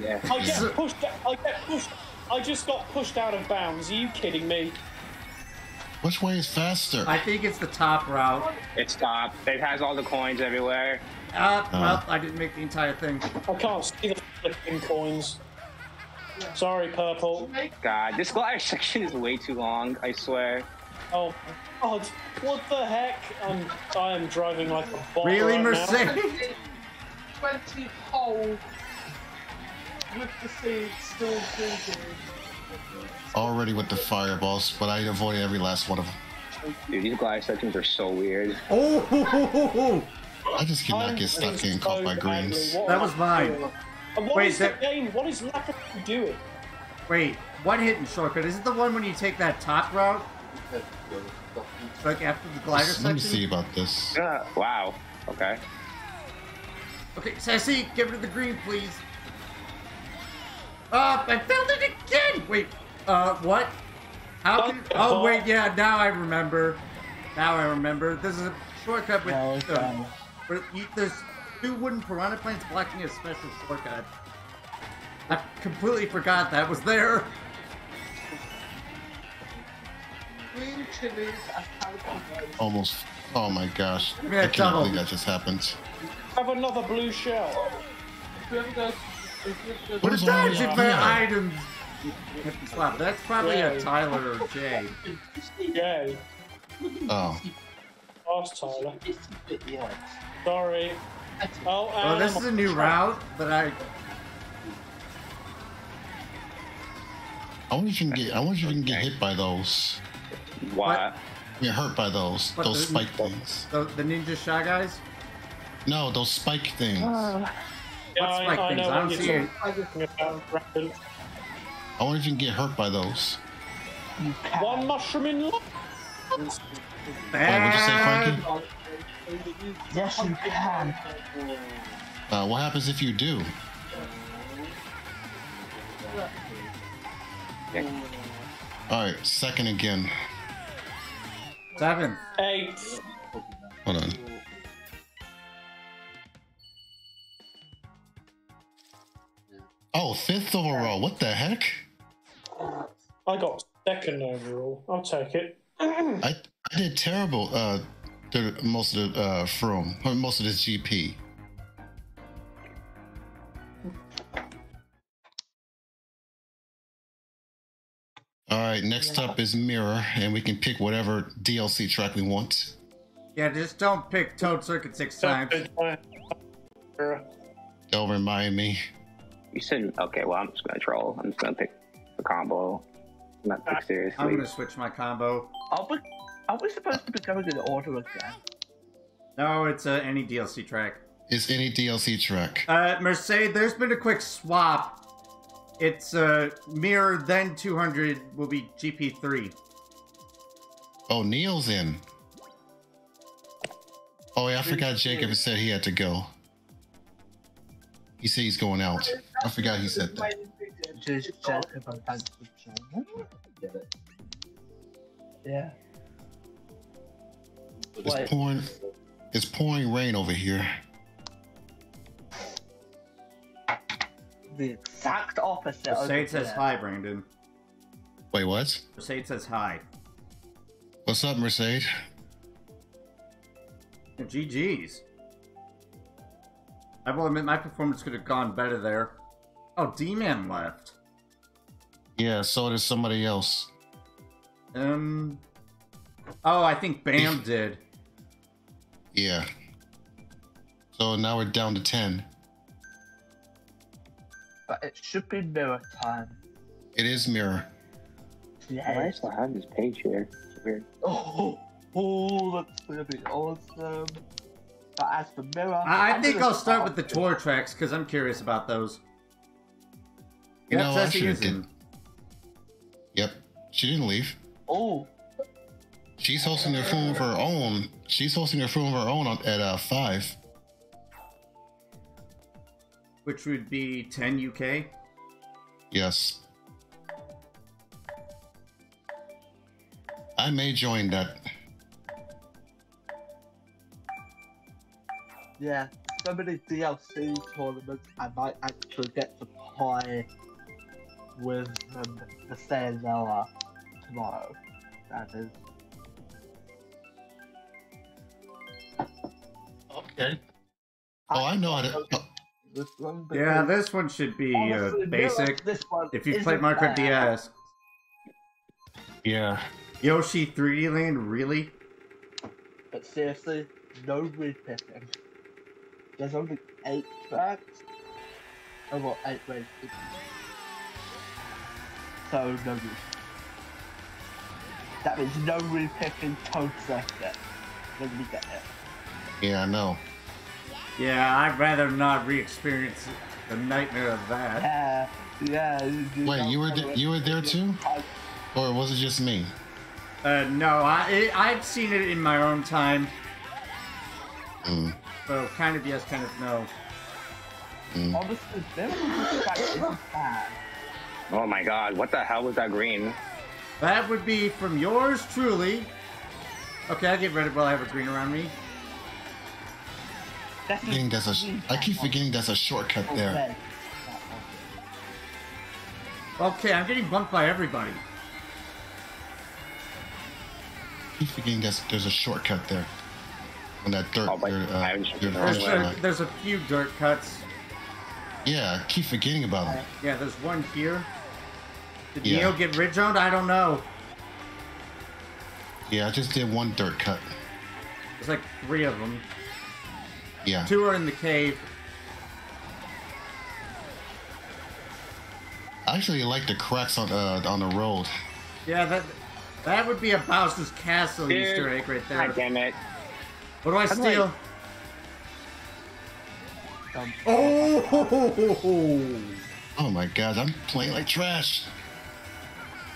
Yeah. I get pushed. I get pushed. I just got pushed out of bounds. Are you kidding me? Which way is faster? I think it's the top route. It's top. It has all the coins everywhere. Uh, well, I didn't make the entire thing. I can't see the flipping coins. Sorry, purple. God, this glider section is way too long. I swear. Oh, God, what the heck? I'm. I am driving like a bot Really, right. Mercedes? 20 hole with the seed still digging. Already with the fireballs, but I avoided every last one of them. Dude, these glider sections are so weird. Oh, ho, ho, ho, ho. I just cannot get stuck doing getting caught so by greens. That am was I mine. doing? And what Wait, is that- the game? What is Lapa doing? Wait, what hidden shortcut? Is it the one when you take that top route? Like after the glider Let me see about this. Uh, wow. Okay. Okay, Sassy, get rid of the green, please. Uh, I failed it again! Wait, uh, what? How can... Oh, wait, yeah, now I remember. Now I remember. There's a shortcut with... No, uh, fine. where you, there's two wooden piranha plants blocking a special shortcut. I completely forgot that was there. Green chilies and jalapenos. Almost. Oh my gosh. Yeah, I cannot double. believe that just happened. Have another blue shell. Whoever goes, if you What What is is that? with You you? items. Swap. That's probably a Tyler or Jay. Yay. Oh. Ask Tyler. yeah. Sorry. Oh, Well, this is a new um, route, but I I wonder if you can get. I wonder if you can get hit by those. What? Get hurt by those. What, those the- spike things. the, the ninja shy guys. No, those spike things. Uh, yeah, What I, spike I things? know I don't see you're it. Talking I wonder if you can get hurt by those. One mushroom in love. Wait, what'd you say, Frankie? Yes, you can. Uh, what happens if you do? All right, second again. Seventh. Eight. Hold on. Oh, fifth overall. What the heck? I got second overall. I'll take it. I I did terrible. Uh, the most of the uh from most of this GP. All right, next up is Mirror, and we can pick whatever DLC track we want. Yeah, just don't pick Toad Circuit six times. Don't remind me. You said okay. Well, I'm just gonna troll. I'm just gonna pick the combo. Not take I'm gonna switch my combo. Are we, are we supposed to be going in order again? No, it's uh, any DLC track. It's any DLC track. Uh, Mercedes, there's been a quick swap. It's uh, Mirror, then 200 will be GP3. Oh, Neil's in. Oh, yeah, I forgot Jacob said he had to go. He said he's going out. I forgot he said that. Just Jacob and thanks for joining. Yeah. It's Wait. pouring. It's pouring rain over here. The exact opposite. over Mercedes says there. hi, Brandon. Wait, what? Mercedes says hi. What's up, Mercedes? GG's. I will admit my performance could have gone better there. Oh, D-Man left. Yeah, so did somebody else. Um. Oh, I think Bam did. Yeah. So now we're down to ten. But it should be mirror time. It is mirror. Why Yeah. I still have this page here? It's weird. Oh, oh, that's gonna be awesome. But as for mirror, I, I I'm think I'll start with the tour tracks because I'm curious about those. You Yep, know, I Tessie should have did. Yep. She didn't leave. Oh, She's hosting her film of her own. She's hosting her film of her own at uh, five. Which would be 10 UK. Yes. I may join that. yeah. So many DLC tournaments. I might actually get to play with the, the Sayonara tomorrow. That is. Okay. Oh, I know how to. oh, This one Yeah, this one should be uh, honestly, mirror, basic. This one If you've isn't played Mario Kart. DS. yeah. Yoshi 3D Land, really? But seriously, no repicking. There's only eight tracks. Oh, well, eight races. So, no repicking. That means no repicking Toad Circuit. When we get it. Yeah, I know. Yeah, I'd rather not re-experience the nightmare of that. Yeah, yeah. you Wait, you were know you were there too, or was it just me? Uh, no, I it, I've seen it in my own time. Mm, So kind of yes, kind of no. mm. Honestly, Oh my god, what the hell was that green? That would be from yours truly. Okay, I'll get rid of while I have a green around me. That's Forgetting that's a. I keep forgetting that's a shortcut there. Okay. Okay, I'm getting bumped by everybody. I keep forgetting that's there's a shortcut there. On that dirt. Oh, but dirt, uh, was- dirt There's a, there's a few dirt cuts. Yeah, I keep forgetting about them. Yeah, there's one here. Did Yeah. Neo get ridge owned? I don't know. Yeah, I just did one dirt cut. There's like three of them. Yeah. Two are in the cave. I actually like the cracks on uh, on the road. Yeah, that that would be a Bowser's Castle Dude, Easter egg right there. God damn it. What do I I'm steal? Um, Oh! Oh my god, I'm playing like trash.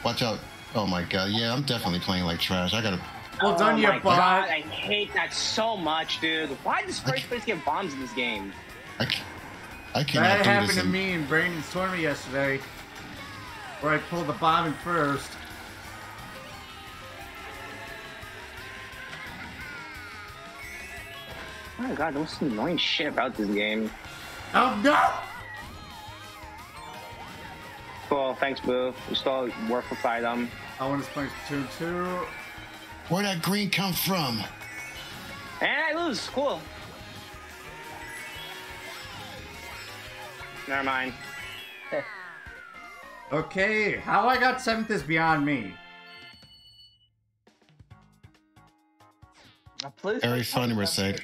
Watch out. Oh my god, yeah, I'm definitely playing like trash. I gotta. Well done, oh you bot. god, I hate that so much, dude. Why does first place get bombs in this game? I, ca- I cannot That do happened this. to in- me in Brandon's tournament yesterday, where I pulled the bomb in first. Oh my god, there's some annoying shit about this game. Oh no! Cool, thanks, Boo. We still work with item. Um. I want to play Splatoon 2. Where'd that green come from? And I lose. Cool. Never mind. Okay, how I got seventh is beyond me. now please Very funny, me Mercedes.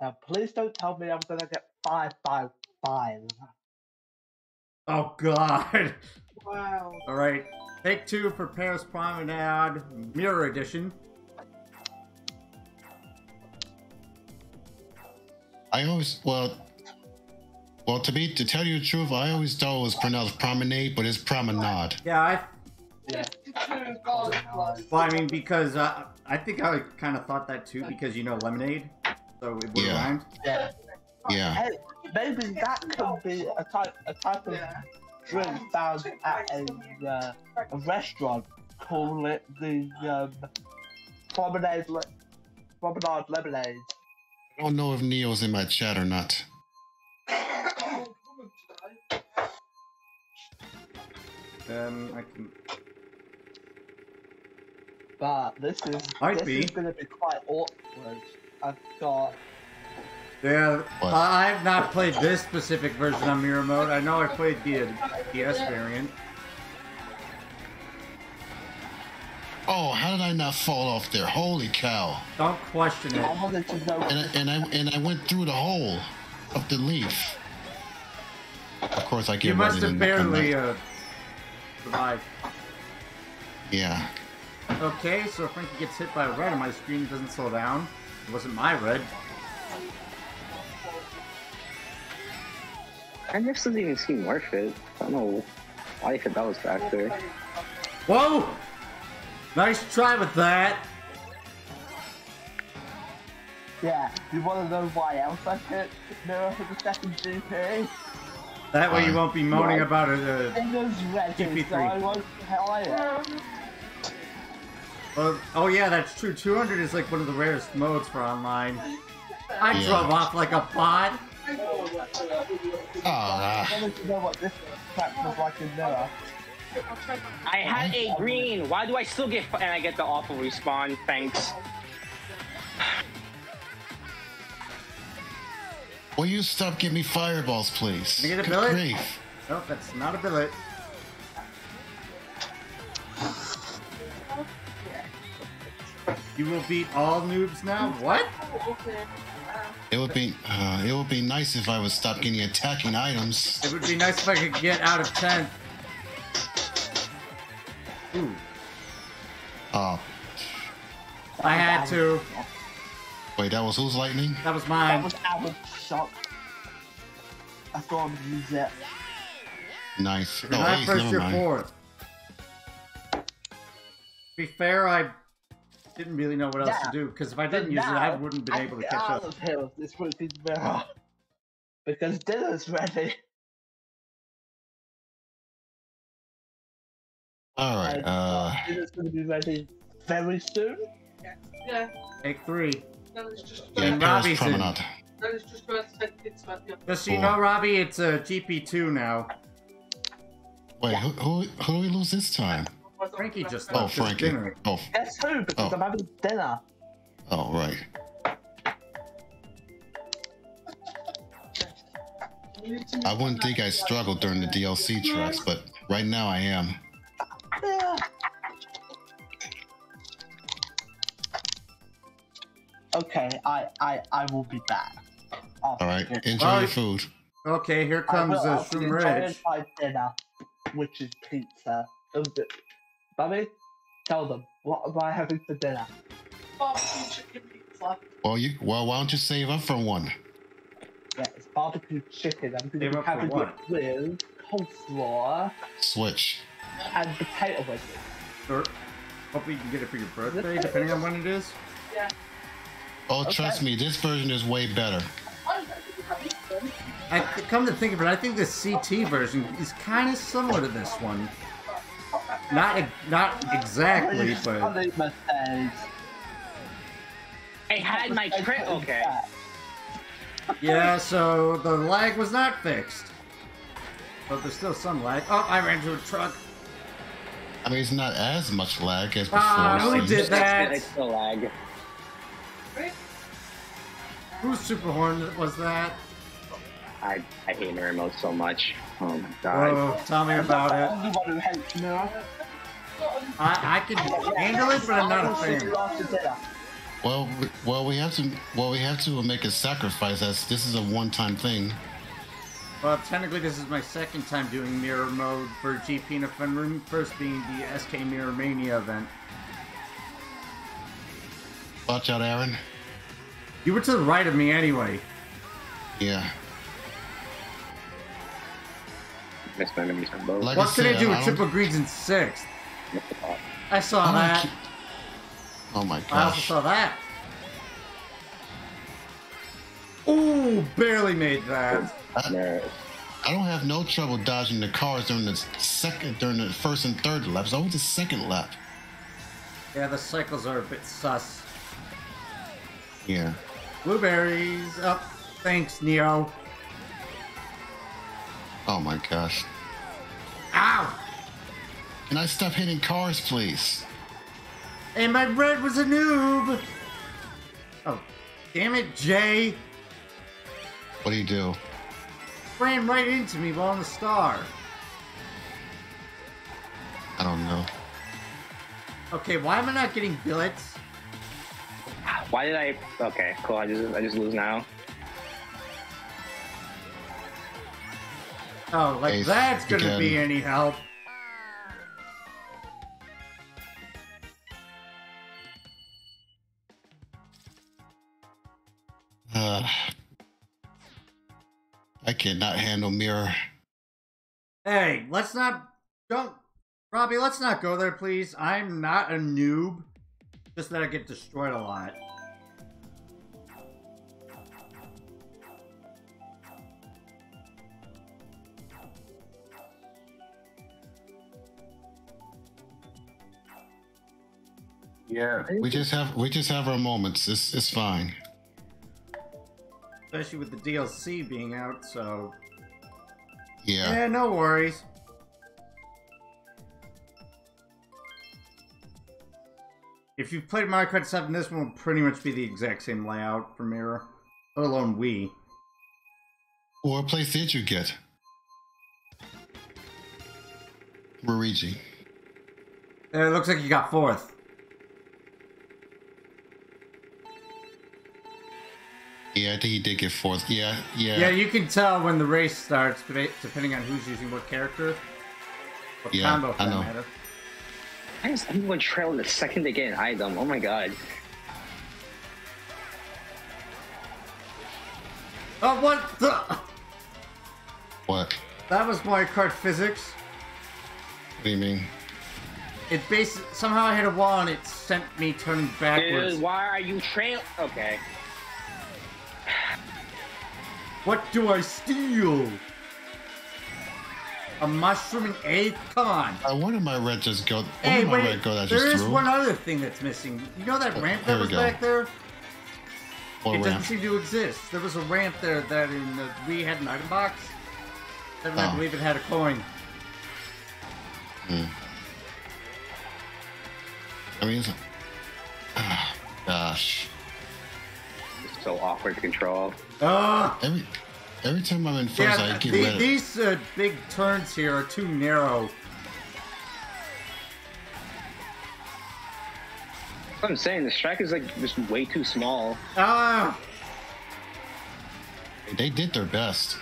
Now please don't tell me I'm gonna get five five five. Oh god. Wow. Alright, take two for Paris Promenade Mirror Edition. I always well, well to be to tell you the truth, I always thought it was pronounced promenade, but it's promenade. Yeah, I Yeah. Two garlic cloves. well, I mean because uh, I think I kind of thought that too because you know lemonade, so it would Yeah. rhymed. Yeah. Yeah, Hey, maybe that could be a type a type of drink found at a uh, a restaurant call it the um, promenade, le- promenade lemonade. I don't know if Neo's in my chat or not. Um, I can. But this is Might this be. is going to be quite awkward. I've got Yeah, What? I- I've not played this specific version of Mirror Mode. I know I played the uh, DS variant. Oh, how did I not fall off there? Holy cow! Don't question it. I wanted to know. And I, and I and I went through the hole of the leaf. Of course, I get You must ready have barely uh, survived. Yeah. Okay, so Frankie gets hit by a red and my screen doesn't slow down, it wasn't my red. And this doesn't even seem worth it. I don't know why you said that was back there. Whoa! Nice try with that. Yeah, you want to know why else I picked Mirror for the second GP? That way you won't be moaning Right. about it. Uh, It ready, GP3. so I won't tell you. well, oh yeah, that's true. 200 is like one of the rarest modes for online. I Yeah. drove off like a bot. Ah, I wanted to know what this track was like in Mirror. I had a green. Why do I still get and I get the awful respawn? Thanks. will you stop giving me fireballs, please? Can I get a Good billet? grief. Nope, that's not a billet. You will beat all noobs now? What? It would be uh, it would be nice if I would stop getting attacking items. It would be nice if I could get out of 10th. Ooh, Oh, I had to. wait, that was who's lightning? That was mine. That mine. was out of shock. I thought I'd use it. Nice. You're No, not ace, first, never you're mind. fourth. To be fair, I didn't really know what else to do, because if I didn't use it, I wouldn't have been able to catch up. of here with this rookie Mirror. Because dinner's ready. All right. And, Uh, dinner's going to be ready very soon. Yeah, Take three. no, it's just yeah, And Paris Robbie's in. Promenade. no, it's just about to take kids back up. Just so you know, Robbie, it's a GP2 now. Wait, who, who who do we lose this time? Frankie just Oh, left his Frankie. dinner. Oh, Guess who? Because Oh. I'm having dinner. oh, right. I wouldn't think I struggled during the DLC tracks, but right now I am. Yeah. Okay, I, I, I will be back. All right. Enjoy Well, your food. Okay, here I comes will, uh, I'll be Shroom enjoying my dinner, which is pizza. D- Bobby, tell them what am I having for dinner? Barbecue chicken pizza. Well, you well, why don't you save up for one? Yeah, it's barbecue chicken. I'm going to be up for having what? it with coleslaw Switch. and potato wedges. Or hopefully you can get it for your birthday, depending on when it is. Yeah. Oh, trust me, this version is way better. I don't know if you have eaten. I come to think of it, I think the CT version is kind of similar to this one. Not e- not exactly, but I had my crit. Okay. yeah. So the lag was not fixed, but there's still some lag. Oh, I ran into a truck. I mean, it's not as much lag as before. Ah, so who you- did that? It's still lag. Whose super horn was that? I I hate mirror mode so much. Oh my god. Oh, tell me about it. I I can handle it, but I'm not a fan. Well, we- well, we have to. Well, we have to make a sacrifice. As this is a one-time thing. Well, technically, this is my second time doing mirror mode for GP in a fun room. First being the SK Mirror Mania event. Watch out, Aaron. You were to the right of me anyway. Yeah. Missed my enemies on both. Like What I can I do with triple greens in sixth? Missed the ball. I saw Oh, that. I Oh my gosh. I also saw that. Ooh, barely made that. Mirror. I don't have no trouble dodging the cars during the second, during the first and third laps. Always the second lap. Yeah, the cycles are a bit sus. Yeah. Blueberries up. thanks, Neo. Oh my gosh. Ow! Can I stop hitting cars, please? And my red was a noob. Oh, damn it, Jay! What do you do? Ran right into me while on the star. I don't know. Okay, why am I not getting billets? Why did I? Okay, cool. I just I just lose now. Oh, like Ace that's gonna be any help. Uh, I cannot handle mirror. Hey, let's not don't Robbie, let's not go there, please. I'm not a noob. Just that I get destroyed a lot. Yeah. We just have we just have our moments. It's it's fine. Especially with the DLC being out, so Yeah. yeah, no worries. If you've played Mario Kart 7, this one will pretty much be the exact same layout for Mirror. Let alone Wii. What place did you get? Luigi. Uh, It looks like you got fourth. Yeah, I think he did get fourth. Yeah, yeah. Yeah, you can tell when the race starts, depending on who's using what character. What Yeah, combo I know. matter. I just I'm going trail the second to get an item. Oh my god. Oh, what the? What? That was Mario Kart physics. What do you mean? It basi- somehow I hit a wall and it sent me turning backwards. Dude, why are you trail? Okay. What do I steal? A mushroom and eighth? Come on. Uh, where my red just go? Where Hey, did my wait. red go that I There just is threw? one other thing that's missing. You know that Oh, ramp that was go. back there? What it doesn't seem to exist. There was a ramp there that in the Wii had an item box. And I Oh. believe it had a coin. Hmm. I mean, it's, ah, gosh. It's so awkward to control. Ah! Every every time I'm in first, I get the- red. these uh, big turns here are too narrow. That's what I'm saying. The track is like just way too small. Ah! They did their best.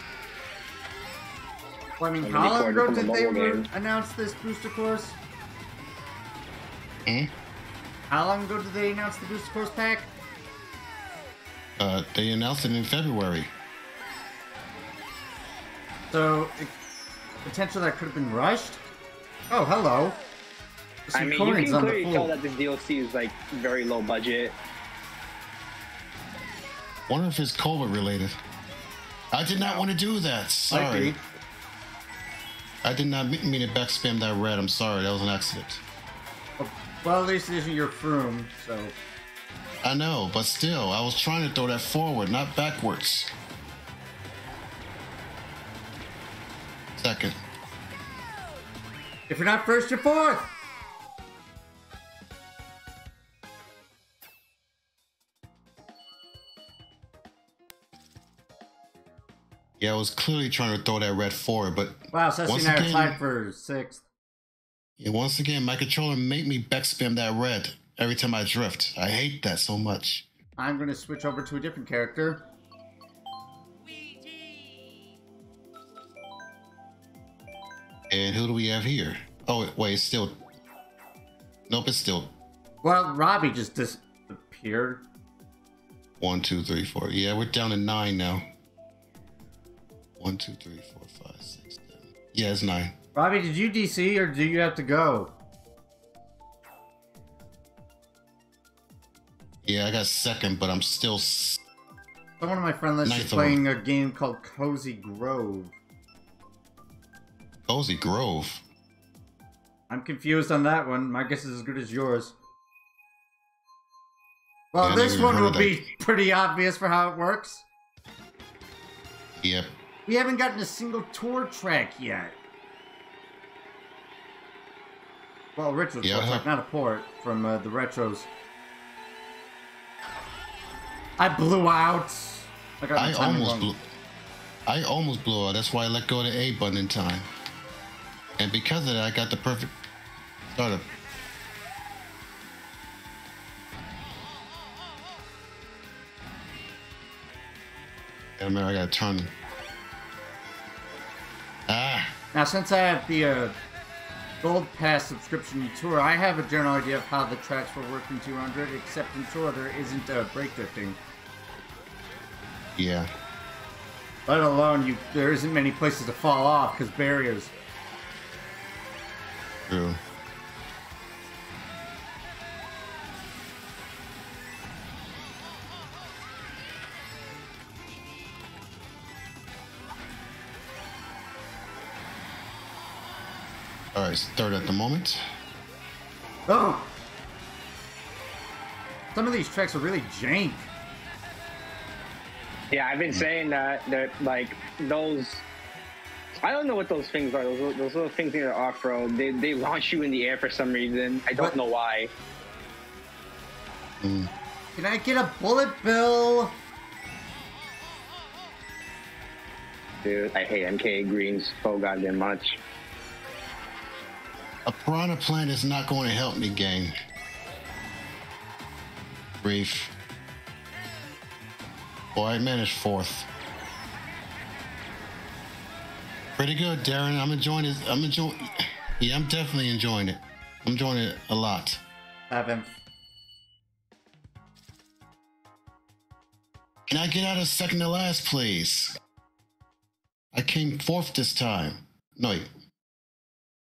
Well, I mean, how long ago did they game. announce this booster course? Eh? How long ago did they announce the booster course pack? Uh, they announced it in February. So, it, potential that could have been rushed? Oh, hello. I Some mean, you can clearly tell that this DLC is like very low budget. Wonder if it's COVID related. I did not want to do that. Sorry. I did not mean mean to back spam that red. I'm sorry. That was an accident. Well, at least it isn't your froom, so. I know, but still, I was trying to throw that forward, not backwards. Second. If you're not first, you're fourth! Yeah, I was clearly trying to throw that red forward, but Wow, Ceci Once again- tied for sixth. yeah, once again, my controller made me back spam that red every time I drift. I hate that so much. I'm gonna switch over to a different character. And who do we have here? Oh, wait, it's still. Nope, it's still Well, Robbie just disappeared. one, two, three, four. Yeah, we're down to nine now. One, two, three, four, five, six, seven. Yeah, it's nine. Robbie, did you DC or do you have to go? Yeah, I got second, but I'm still. Someone on my friend list Ninth is playing a game called Cozy Grove. Cozy Grove. I'm confused on that one. My guess is as good as yours. Well, Yeah, this one will be pretty obvious for how it works. Yep. We haven't gotten a single tour track yet. Well, Richard's Yeah, track, not a port from uh, the retros. I blew out. I I almost wrong. blew. I almost blew out. That's why I let go of the A button in time. And because of that, I got the perfect startup. Remember, I gotta turn. Ah, Now, since I have the uh, Gold Pass subscription to tour, I have a general idea of how the tracks will work in 200, except in tour there isn't a brake drifting. Yeah. Let alone you, there isn't many places to fall off because barriers. True. All right, third at the moment. Oh! Some of these tracks are really jank. Yeah, I've been saying that that like those. I don't know what those things are. Those, those little things near the off road. They they launch you in the air for some reason. I don't What? know why. Mm. Can I get a bullet bill? Dude, I hate MK Greens so goddamn much. A piranha plant is not going to help me, gang. Reef. Boy, I managed fourth. Pretty good, Darren. I'm enjoying it. I'm enjoying. Yeah, I'm definitely enjoying it. I'm enjoying it a lot. Seventh. Can I get out of second to last, please? I came fourth this time. No, wait.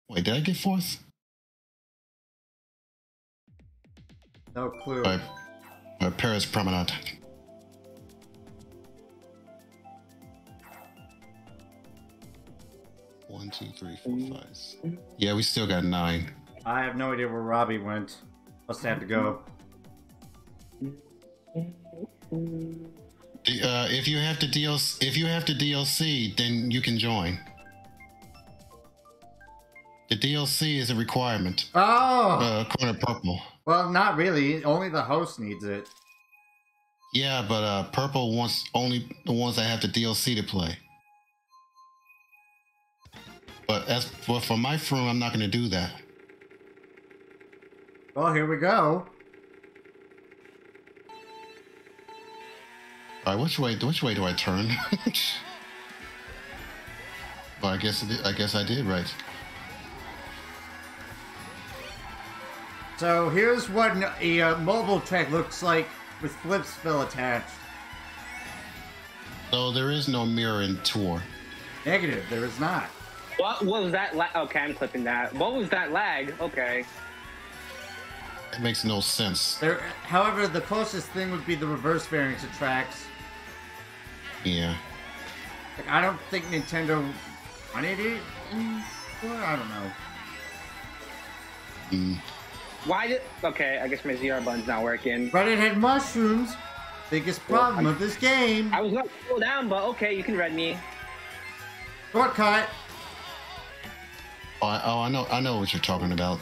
Wait, did I get fourth? No clue. By, by Paris Promenade. One, two, three, four, five. Yeah, we still got nine. I have no idea where Robbie went. Must have to go. Uh, if you have to DLC, if you have to DLC, then you can join. The DLC is a requirement. Oh! Uh, corner purple. Well, not really. Only the host needs it. Yeah, but uh, purple wants only the ones that have the DLC to play. But as for, for my firm, I'm not going to do that. Well, here we go. All right, which way? Which way do I turn? well, I guess I guess I did right. So here's what a uh, mobile track looks like with Flipsville attached. So there is no mirror in tour. Negative, there is not. What was that? La- okay, I'm clipping that. What was that lag? Okay. It makes no sense. There, however, the closest thing would be the reverse variants of tracks. Yeah. Like, I don't think Nintendo wanted it. in? I don't know. Mm. Why did? Okay, I guess my ZR button's not working. But it had mushrooms. Biggest problem of this game. I was gonna slow down, but okay, you can read me. Shortcut. Oh, I, oh, I know. I know what you're talking about.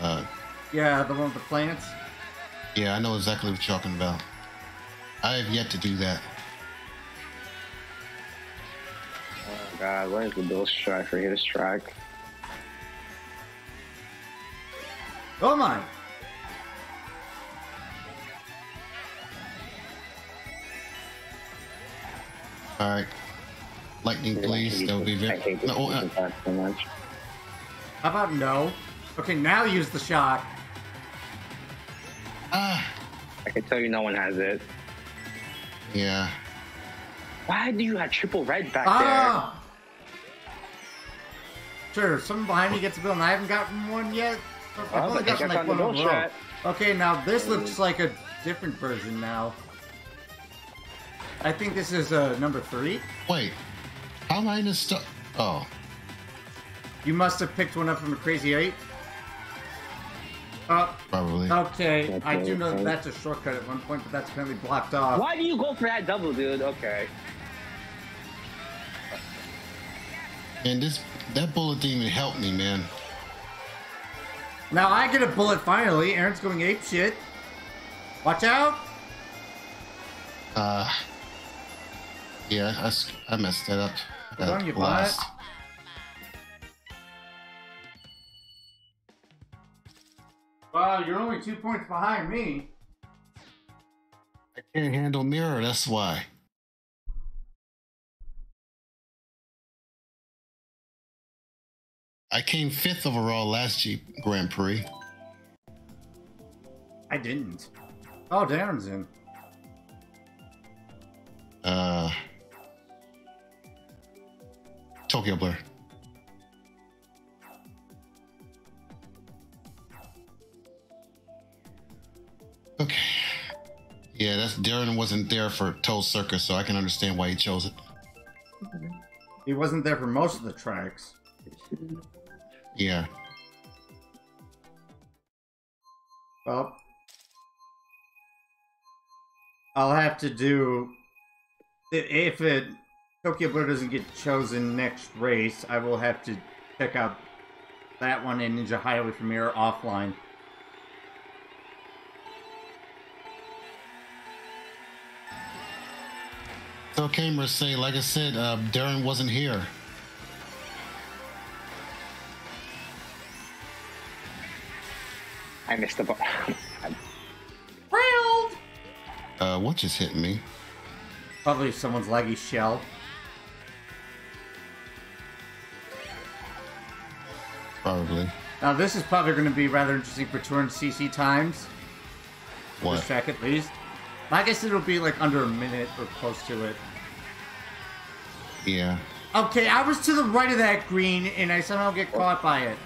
Uh, Yeah, the one with the plants. yeah, I know exactly what you're talking about. I have yet to do that. Oh god, what is the Bill strike for his strike? Oh my. All right. Lightning, please. That would be I very. hate this No, uh, so much. How about no? Okay, now use the shot. ah, I can tell you no one has it. yeah. Why do you have triple red back Ah! Sure, someone behind me gets a bill and I haven't gotten one yet. I've only gotten like one in a bill row. chat. Okay, now this looks like a different version now. I think this is uh, number three. Wait. How am I in this? Oh, You must have picked one up from a Crazy Eight. Oh, Probably. okay. I do know Okay. that's a shortcut at one point, but that's apparently blocked off. Why do you go for that double, dude? Okay. Man, this that bullet didn't even help me, man. Now I get a bullet finally. Aaron's going ape shit. Watch out! Uh, yeah, I, I messed that up. Hold on, you Last. Wow, you're only two points behind me. I can't handle mirror. That's why. I came fifth overall last Jeep Grand Prix. I didn't. Oh, Darren's in. Uh, Tokyo Blur. Okay. Yeah, that's Darren wasn't there for Toad Circuit, so I can understand why he chose it. He wasn't there for most of the tracks. Yeah. Well, I'll have to do if it Tokyo Blur doesn't get chosen next race. I will have to check out that one in Ninja Hideaway from here offline. So cameras say, like I said, uh, Darren wasn't here. I missed the ball. Uh, what just hit me? Probably someone's laggy shell. Probably. Now this is probably going to be rather interesting for turn CC times. What? This track at least. I guess it'll be like under a minute or close to it. Yeah. Okay, I was to the right of that green and I somehow get caught by it.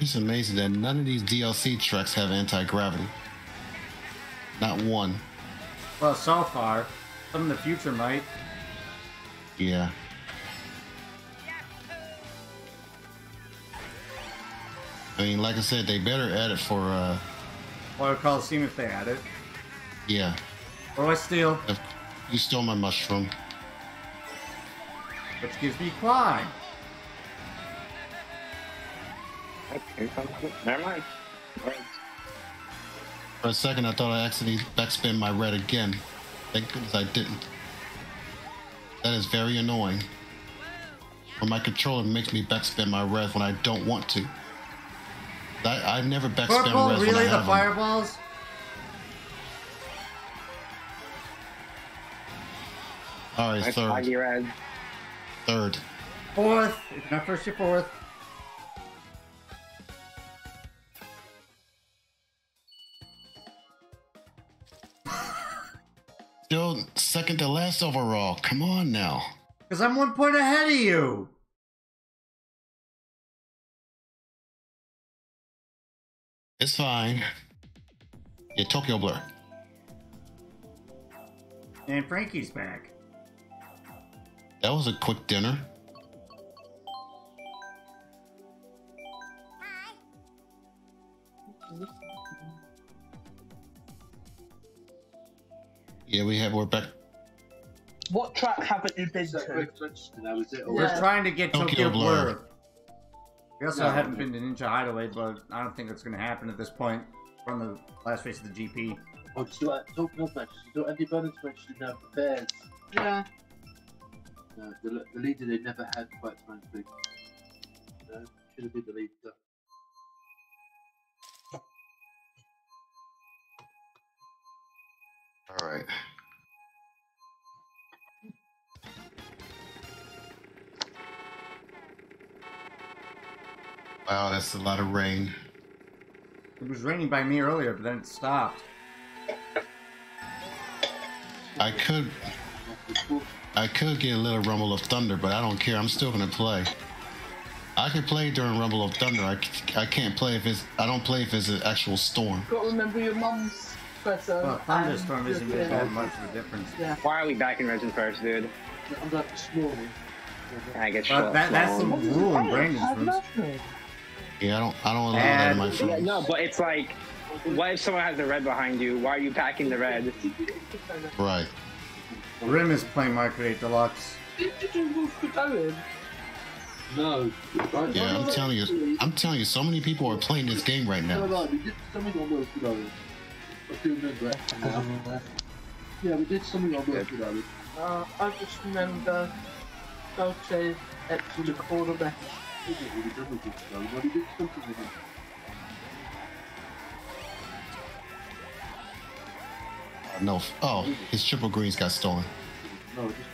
It's amazing that none of these DLC tracks have anti-gravity. Not one. Well, so far. Some in the future might. Yeah. I mean, like I said, they better add it for, uh, Or Coliseum if they add it. Yeah. Or I steal, you stole my mushroom. which gives me climb. Okay, Never mind. Alright. For a second, I thought I accidentally backspin my red again. Thank goodness I didn't. That is very annoying. When my controller makes me backspin my red when I don't want to. I, I never backspin Purple, reds when I really? The have them. All right, third. foggy red. Third. Fourth. If not first, you're fourth. Still second to last overall. Come on now. Because I'm one point ahead of you. It's fine. Yeah, Tokyo Blur. And Frankie's back. That was a quick dinner. Yeah, we have. We're back. What track haven't you been Is that to? Rick Richardson, now, is it? Or We're trying to get Tokyo Tokyo Blur. Blur. We also No. haven't been to Ninja Hideaway, but I don't think that's going to happen at this point from the last race of the GP. Oh, just like talking of matches, you don't have any bonus matches in uh, affairs. Yeah. No, the, the leader they never had quite so much big. No, should have been the leader. All right. Wow, that's a lot of rain. It was raining by me earlier, but then it stopped. I could, I could get a little rumble of thunder, but I don't care. I'm still gonna play. I can play during rumble of thunder. I, I can't play if it's. I don't play if it's an actual storm. Got to remember your mum's present. Well, um, thunderstorm isn't your- really that much of a difference. Yeah. Why are we back in Regent first, dude? I'm like this. I get But shot. that, that's the rule in Brandon's I rooms. Yeah, I don't. I don't allow that in my And- Yeah, no, but it's like, what if someone has the red behind you? Why are you packing the red? Right. Rim is playing Mario Kart 8 Deluxe. Did you do Wolf Going? No. Right, Yeah, I'm telling you. I'm telling you. So many people are playing this game right now. no, we did something on World Good I do remember it now. Yeah, we did something on World Good Uh, I just remember Dolce actually called a message. We didn't really done with Good but we did something with it. No. Oh, his triple greens got stolen.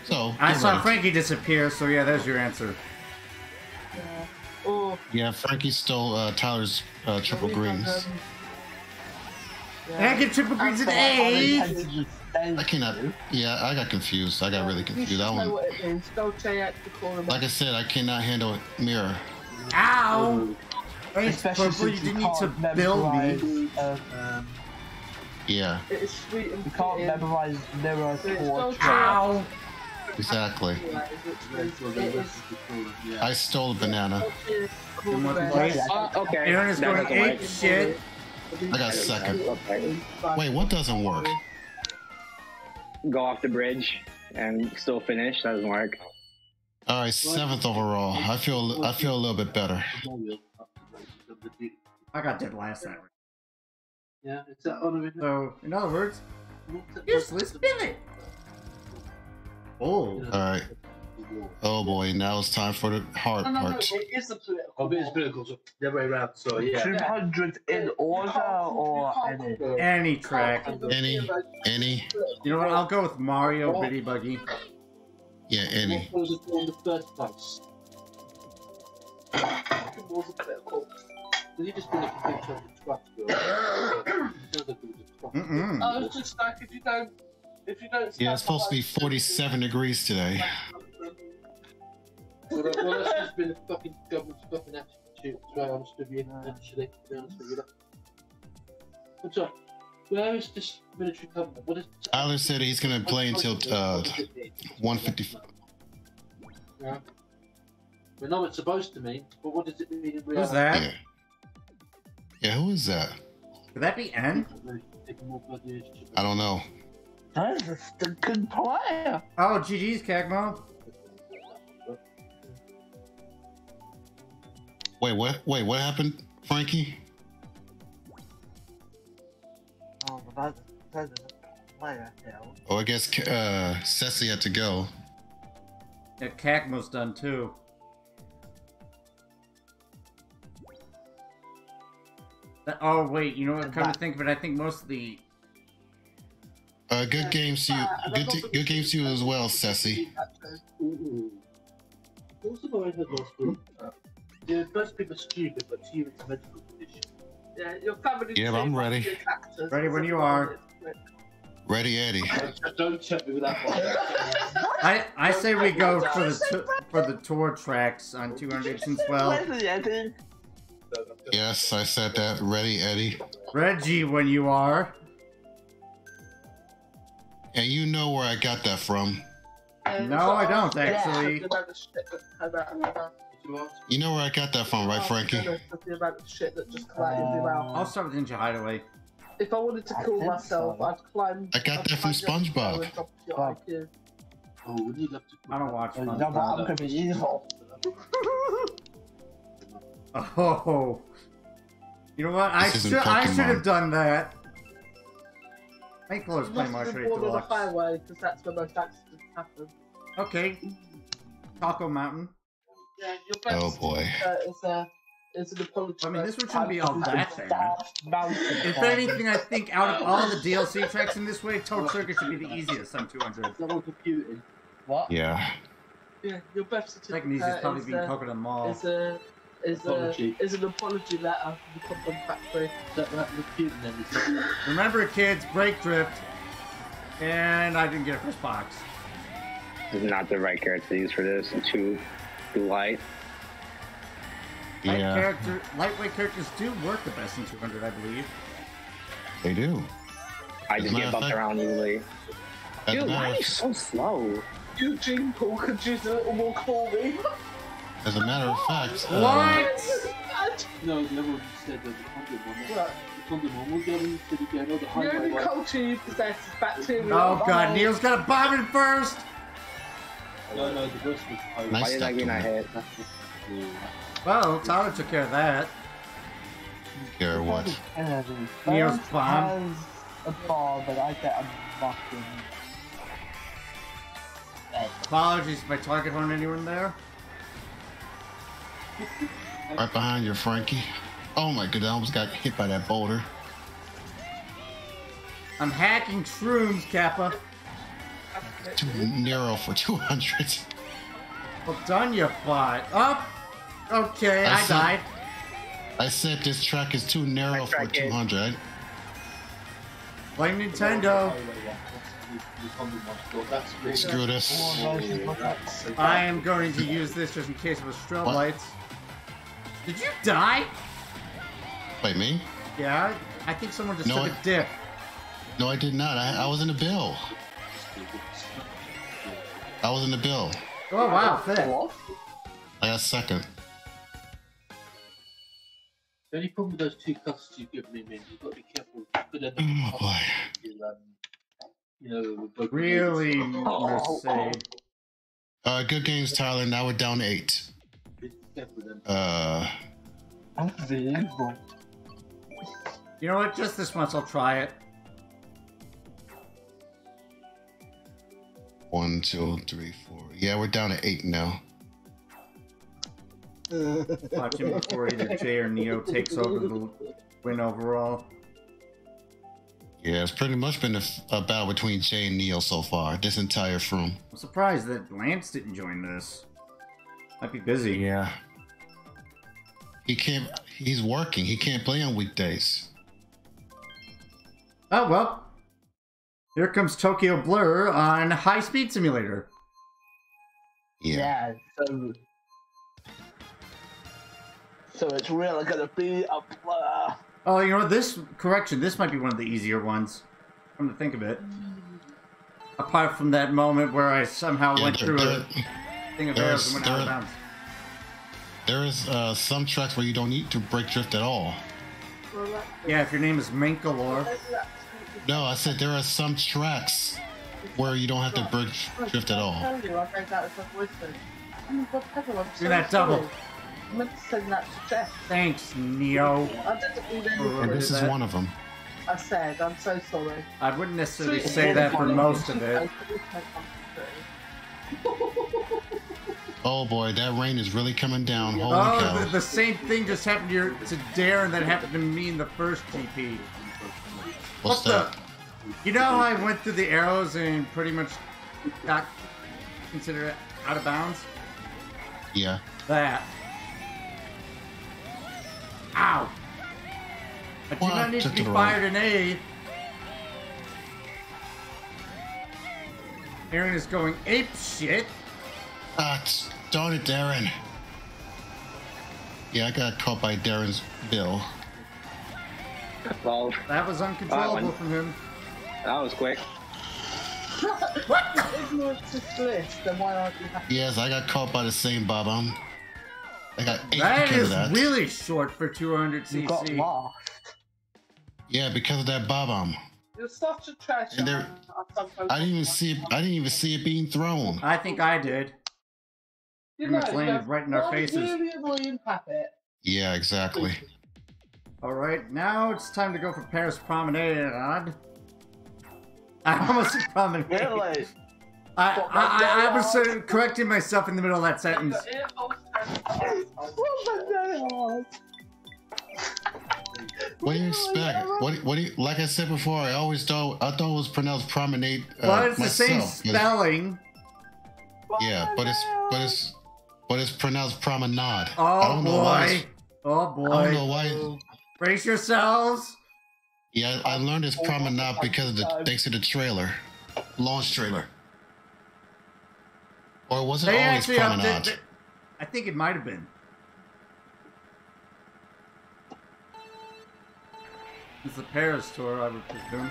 So I saw ready. Frankie disappear, so yeah, there's your answer. Yeah. Or Yeah, Frankie stole uh, Tyler's uh, triple greens. um, And I get triple greens at I A. intended to stay I cannot. Yeah, I got confused. I got really confused. should I know don't. what it means. Dolce actually called a Like I said, I cannot handle mirror. Ow! Especially Purple, you since you didn't need to can't build memorize, me. Yeah, It is sweet and you can't fitting. memorize mirror So it's torch. Exactly. Yeah, it is- that's what it the is- rest of the call, yeah. I stole a banana. Dolce called You want a to message. play? Uh, okay. Aaron is going ape shit. I got second. Wait, what doesn't work? Go off the bridge and still finish. That doesn't work. All right, seventh overall. I feel. I feel a little bit better. Memorial up to date, so the date- I got dead last time. Yeah, is that honor So, in other words, the useless pivot. Oh, All right. Oh boy, now it's time for the hard No, no, no, part. it is the political. Oh, but it's political, so the other way around, so yeah. 200 in order or any? any track. Any, any, You know what? I'll go with Mario Bitty Buggy. yeah, any. Did you just do it for picture of the truck? Bill? It sounds like it was a truck. Mm-mm. I was just like, if you don't, if you don't. Yeah, it's supposed to be 47 degrees today. Well, that- well, that's just been a fucking government's fucking attitude, to be honest with you, actually, to be honest with you. What's up? Where is this military government? What is Tyler said he's gonna play until uh, 150. Yeah. We know what it's supposed to mean, but what does it mean in reality? Who's that? Yeah. Yeah, who is that? Could that be N? Taking more bloody initiative. I don't know. That is a good player. Oh, GG's, Cagmo. Wait, what? Wait, what happened, Frankie? Oh, that, that is a player hell. Oh, I guess uh, Ceci had to go. Yeah, Cagmo's done too. Oh wait, you know what? Come to think of it, I think most of the Uh, good games to you. Uh, good, t- good games to you as well, Ceci. Ooh. What was the line that last? Yeah, most people are stupid, but to you it's a medical condition. Yeah, your family. Yeah, I'm ready. must be cactus. Ready when you are. Ready, Eddie. Don't tempt me with that one. I I say we go for the for the tour tracks on 200 since well. Leslie, Eddie. Yes, I said that. Ready, Eddie. Reggie, when you are. And you know where I got that from. No, I don't actually. The amount of shit that came out of your mouth. You know where I got that from, right, Frankie? The the amount of shit that just came out of your mouth. I'll start with Ninja Hideaway. If I wanted to I kill think myself, so. I'd climb. I got I'd that from SpongeBob. tower and drop your Bob. IQ. Oh, we need up to. I don't watch SpongeBob. Oh. You know what? I should I should have done that. Thankful I was You playing must Mario have been Kart 8 born on a Deluxe. highway because that's where most accidents happen. Okay. Choco Mountain. Yeah, your best Oh boy. uh, is a is an apology. I mean, this one shouldn't be all that bad. If anything, I think out of all the DLC tracks in this way, Toad Circuit should be the easiest on 200. Is that on computing? What? Yeah. Yeah, your birth Second easiest certificate probably is, being uh, Coconut Mall. is a is a is an apology letter from the Compton factory. Is that that computing then? Is that Remember, kids, brake drift. And I didn't get a first box. This is not the right character to use for this. It's too, too light. Light character, lightweight characters do work the best in 200, I believe. they do. I just get bumped fact- around easily. Dude, why are you so slow? Eugene Paul could use a little more Corby. As a matter of fact, uh, What? bad. No, the other one said that the condom one. What? The condom one. What the other one said again? Oh, the The highway only one. culture you possess is bacteria. Oh god, Neil's got a bomb in first! No, no, the worst was highway. Nice Why did I stuff get my head? That's what- yeah. Well, Tyler took care of that. Care what? Neil's bomb. has a bomb, but I get a fucking. Apologies if I target harmed anyone there. Right behind you, Frankie. Oh my god, I almost got hit by that boulder. I'm hacking shrooms, Kappa. Too narrow for 200. Well done, you bot. Up! Okay, I I see. died. I said this track is too narrow for track is- 200. Blame Nintendo. Highway one. That's the- the condom one. Well, that's great. Screw this. I am going to use this just in case it was strobe What? lights. Did you die? Wait, me? Yeah, I think someone just No, took I- a dip. No, I did not. I, I was in the bill. I was in the bill. Oh wow, fifth. I got second. The only problem with those two clusters you've given me, man, you've got to be careful. You could end Oh up boy. you, um, you know, Really, noses. Mercedes. Uh, good games, Tyler. Now we're down to eight. Uh, Unbelievable. You know what? Just this once, I'll try it. one, two, three, four. Yeah, we're down to eight now. Watch him before either Jay or Neo takes over the win overall. Yeah, it's pretty much been a, a battle between Jay and Neo so far. This entire room. I'm surprised that Lance didn't join this. Might be busy. Yeah. He can't. He's working. He can't play on weekdays. Oh well. Here comes Tokyo Blur on High Speed Simulator. Yeah. Yeah, so. So it's really gonna be a blur. Oh, you know what? This correction. This might be one of the easier ones. Come to think of it. Apart from that moment where I somehow Yeah, went through a thing of there's- arrows and went out of there- bounds. There is uh, some tracks where you don't need to brake drift at all. Yeah, if your name is Mankalore. No, I said there are some tracks where you don't have to brake drift at all. You, I made that as a voice note. God, Heather, I'm Do that double. sorry. I meant to send that to Jeff. Thanks, Neo. I didn't mean And this is one of them. I said, I'm so sorry. I wouldn't necessarily say that for most of it. Oh boy, that rain is really coming down. Holy Oh, cow. the, the same thing just happened to, your, to Darren that happened to me in the first GP. What's what that? the? You know how I went through the arrows and pretty much got considered out of bounds? Yeah. That. Ow! I do not need to be fired in A. Aaron is going ape shit. Ah, t- darn it, Darren. Yeah, I got caught by Darren's bill. Well, That was uncontrollable one. from him. that was quick. Ignorance is bliss, then why aren't you? Yes, I got caught by the same bob. I'm, I got eight That because is of that. really short for 200 cc. You got lost. Yeah, because of that bob bomb. You're such a treasure. I I didn't even see it. I didn't even see it being thrown. I think I did. You pretty much you landed have right in our faces. really. Yeah, exactly. All right, now it's time to go for Paris Promenade. I almost said promenade. Really? I, I, I, I was sort of correcting myself in the middle of that sentence. What do you expect? What? What do you? Like I said before, I always thought I thought it was pronounced promenade. Uh, Well, it's the same spelling. Yeah, but it's but it's but it's pronounced promenade. Oh I Oh don't know why. oh boy. Oh I don't know boy. why. Brace yourselves. Yeah, I learned it's promenade because of the thanks to the trailer, launch trailer. Or was it They always promenade? updated. I think it might have been. It's the Paris tour, I would presume.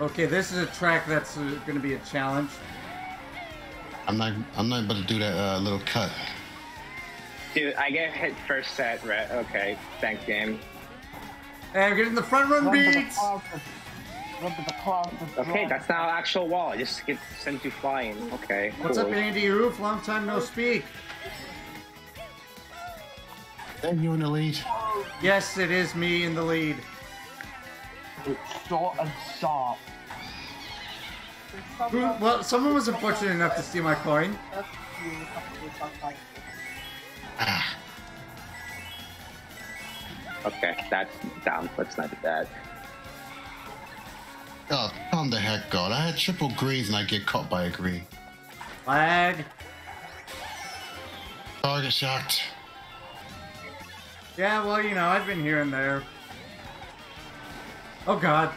Okay, this is a track that's uh, going to be a challenge. I'm not. I'm not able to do that uh, little cut. Dude, I get hit first set, right? Okay, thanks, game. Hey, I'm getting the front run Run beats. clouds and- run to the clouds and Okay, fly. that's now actual wall. I Just get sent you flying. Okay. What's up, cool. Andy Roof? Long time no speak. Then you in the lead. Yes, it is me in the lead. It's short and sharp. Who, well, someone was unfortunate enough to steal my coin. That's you, a couple of times, like, Ah, Okay, that's down. Let's not do that. oh, calm the heck God. I had triple greens and I get caught by a green. Flag. Target shocked. Yeah, well, you know, I've been here and there. Oh God.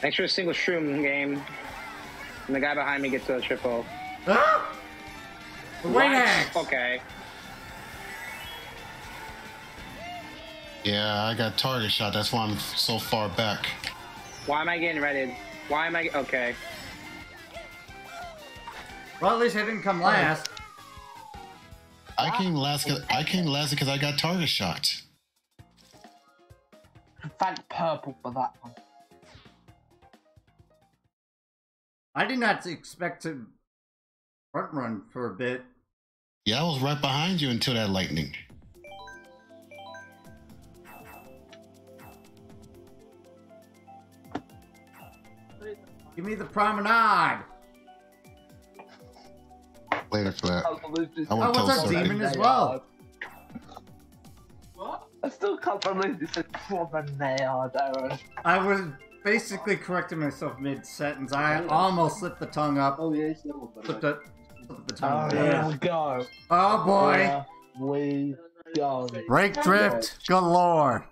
Thanks for a single shroom game. And the guy behind me gets a triple. Ah! The white What? axe. Okay. Yeah, I got target shot. That's why I'm so far back. Why am I getting redded? Why am I okay? Well, at least I didn't come last. I came last. 'cause- I came last because I got target shot. Thank purple for that one. I did not expect to front run for a bit. Yeah, I was right behind you until that lightning. Give me the promenade. Later, for can't believe this. I Oh, want what's toast up, something. demon as well? What? I still can't believe you said promenade, Aaron. I was basically corrected myself mid sentence. I almost slipped the tongue up. Oh yeah, it's. Slipped the, slipped the Oh, tongue. here Yeah. we go. Oh boy. Here we go. Brake drift galore.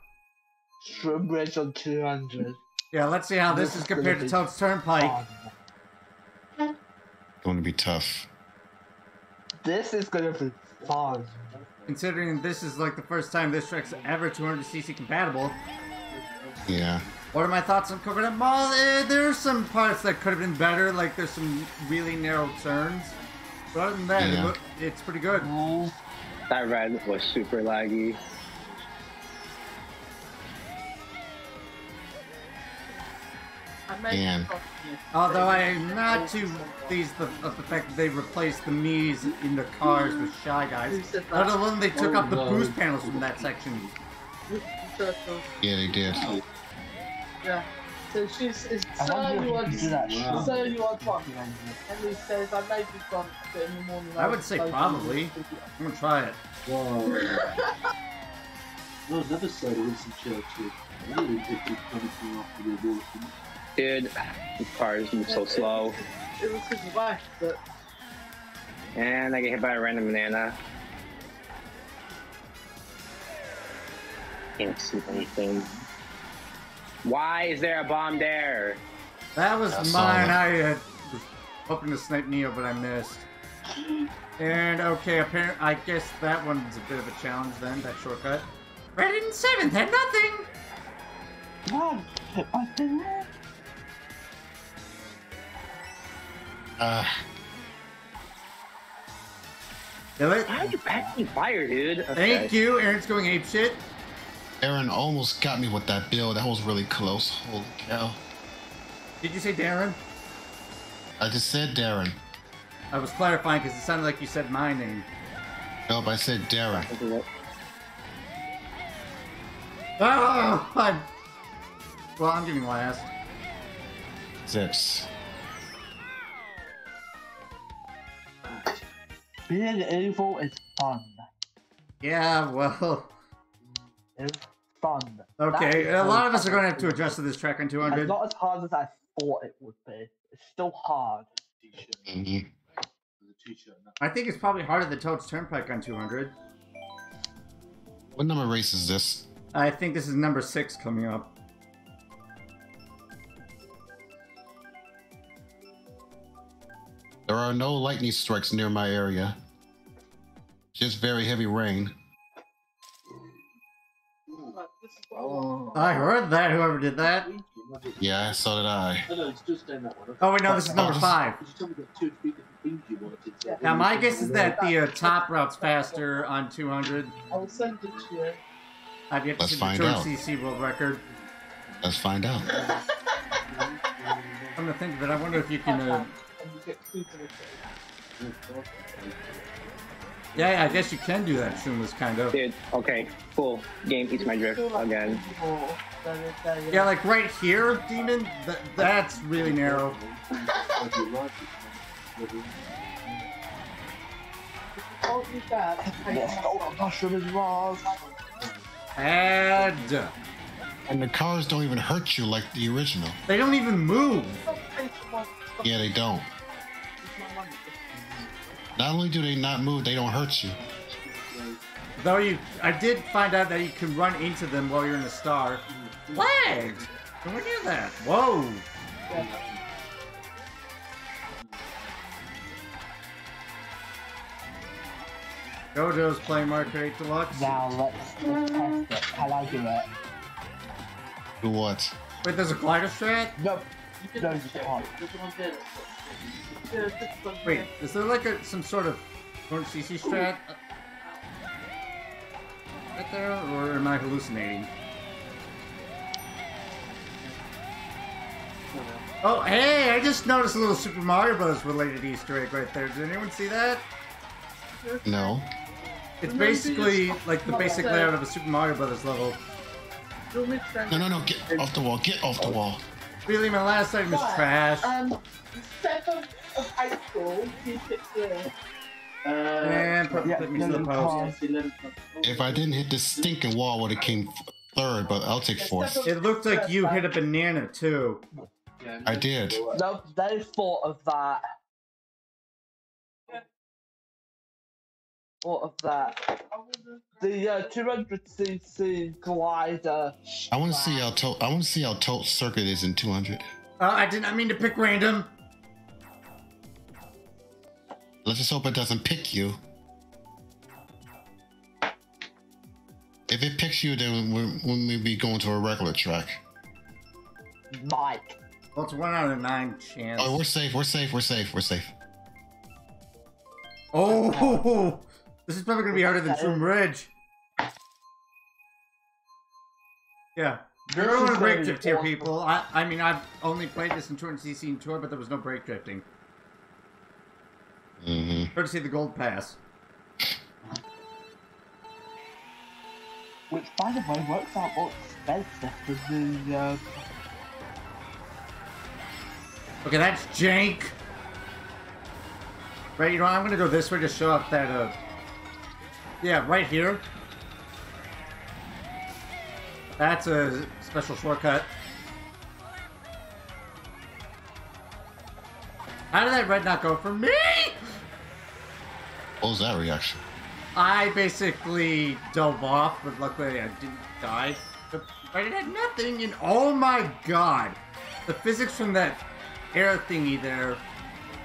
Shroom Ridge on 200. Yeah, let's see how this is compared to Toad's Turnpike. Fun. Going to be tough. This is gonna be fun. Considering this is like the first time this track's ever 200cc compatible. Yeah. What are my thoughts on Coconut Mall? Eh, there's some parts that could have been better, like there's some really narrow turns. But other than that, Yeah. look- it's pretty good. That red was super laggy. I made Man. it cost you. Although I am not too pleased of, of the fact that they replaced the Mii's in the cars with Shy Guys. Who said Let alone they took Oh, out the no. boost panels from that section. Yeah, they did. Yeah. So she's it's I so you you want can do that. Wow. so you want one. And he says I made this one but in the morning. I would say probably. I'm gonna try it. Wow. No, another side of Winston Churchill. I didn't even think he'd come from after the abortion. Dude, these cars move so slow. It was his wife, but And I get hit by a random banana. Can't see anything. Why is there a bomb there? That was I mine. that. I uh, was hoping to snipe Neo, but I missed. And okay, apparently, I guess that one's a bit of a challenge then. That shortcut. Red in seventh had nothing. Man, hit my thing. Uh, Do it. Why are you packing fire, dude? Okay. Thank you. Aaron's going ape shit. Aaron almost got me with that bill. That was really close. Holy cow. Did you say Darren? I just said Darren. I was clarifying because it sounded like you said my name. Nope, I said Darren. Oh, ah, I'm. Well, I'm getting last. Six. Being evil is fun. Yeah, well, It's fun. okay. A is lot of us are going to have to adjust to this track on 200. It's 200. not as hard as I thought it would be. It's still hard. T-shirt. There's a T-shirt. now. I think it's probably harder than Toad's Turnpike on 200. What number race is this? I think this is number six coming up. There are no lightning strikes near my area. Just very heavy rain. I heard that, whoever did that. Yeah, so did I. No, no, it's just down that one. Oh, wait, no, this is number five. Because you told me that two or three different things you wanted. So Yeah. Now, my guess is that the uh, top route's faster on 200. I'll send it to you. I've yet to Let's see the find Tour out. CC world record. Let's find out. I'm gonna think of it. I wonder if you can. Uh, yeah, I guess you can do that, Shumas, kind of. Dude, okay, cool. Game eats my drift again. Or there is a, Yeah, like right here, D-Man. Th- that's really narrow. told you that. Yes, oh, mushroom is wrong. Add. And the cars don't even hurt you like the original. They don't even move. Yeah, they don't. Not only do they not move, they don't hurt you. Though you, I did find out that you can run into them while you're in the star. Lagged. Nowhere near that. Whoa. JoJo's playing Mario Kart 8 Deluxe. Now let's, let's test it. Can I do it? Do what? Wait, there's a glider strat? No, no, you can't. Wait, is there like a some sort of current CC strat? Right there, or am I hallucinating? Oh, hey! I just noticed a little Super Mario Bros. related Easter egg right there. Did anyone see that? No. It's basically like the basic layout of a Super Mario Brothers level. Do me friend. No, no, no. Get off the wall. Get off the wall. Really, my last item is trash. Um, 7th of April, keep it there. And put, Yeah, put me to the no, post. If I didn't hit this stinking wall, would have came third, but I'll take fourth. It looked like you hit a banana too. I did. No, they thought of that. Thought of that. The uh, 200cc glider. I want to see how to- I want to see how Toad Circuit is in 200. Uh, I did not mean to pick random. Let's just hope it doesn't pick you. If it picks you, then we we may be going to a regular track. Mike. Well, it's one out of nine chance. Oh, we're safe. We're safe. We're safe. We're safe. Oh, this is probably gonna be harder than Shroom Ridge. Yeah, This you're is on a break gonna drift here, people. I, I mean, I've only played this in 200cc and tour, but there was no brake drifting. Hmm Courtesy of the gold pass. Which, by the way, works out more expensive than the. Uh, Okay, that's jank. Right, you know, what, I'm gonna go this way to show off that. Uh, yeah, right here. That's a special shortcut. How did that red not go for me? What was that reaction? I basically dove off, but luckily I didn't die. But I had nothing, and oh my god, the physics from that air thingy there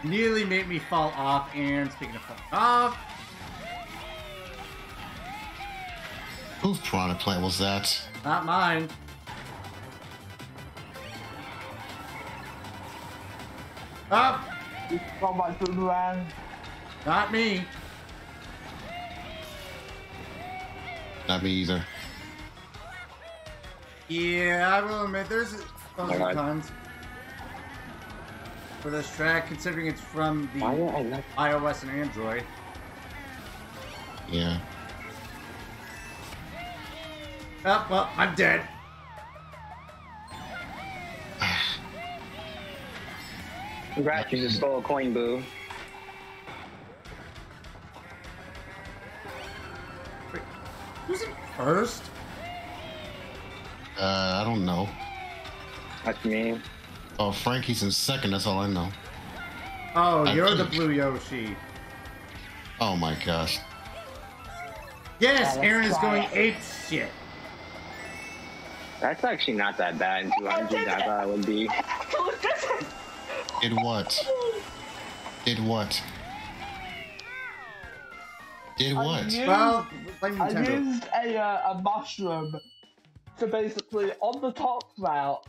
nearly made me fall off. And speaking of falling off, Whose piranha plant was that? not mine. Up, got my boomerang. not me. Not me either. Yeah, I will admit there's pros and God. cons for this track, considering it's from the Why are I not? iOS and Android. Yeah. Oh, well, I'm dead. Congrats, you just stole a coin, boo. Who's in first? Uh, I don't know. That's me. Oh, Frankie's in second. That's all I know. Oh, I you're the blue Yoshi. Oh my gosh. Yes, Yeah, Aaron is let's going try ape shit. That's actually not that bad in 200. I thought it would be. Did what? Did what? Did I what? used, Well, I Nintendo. used a, uh, a mushroom to basically, on the top route,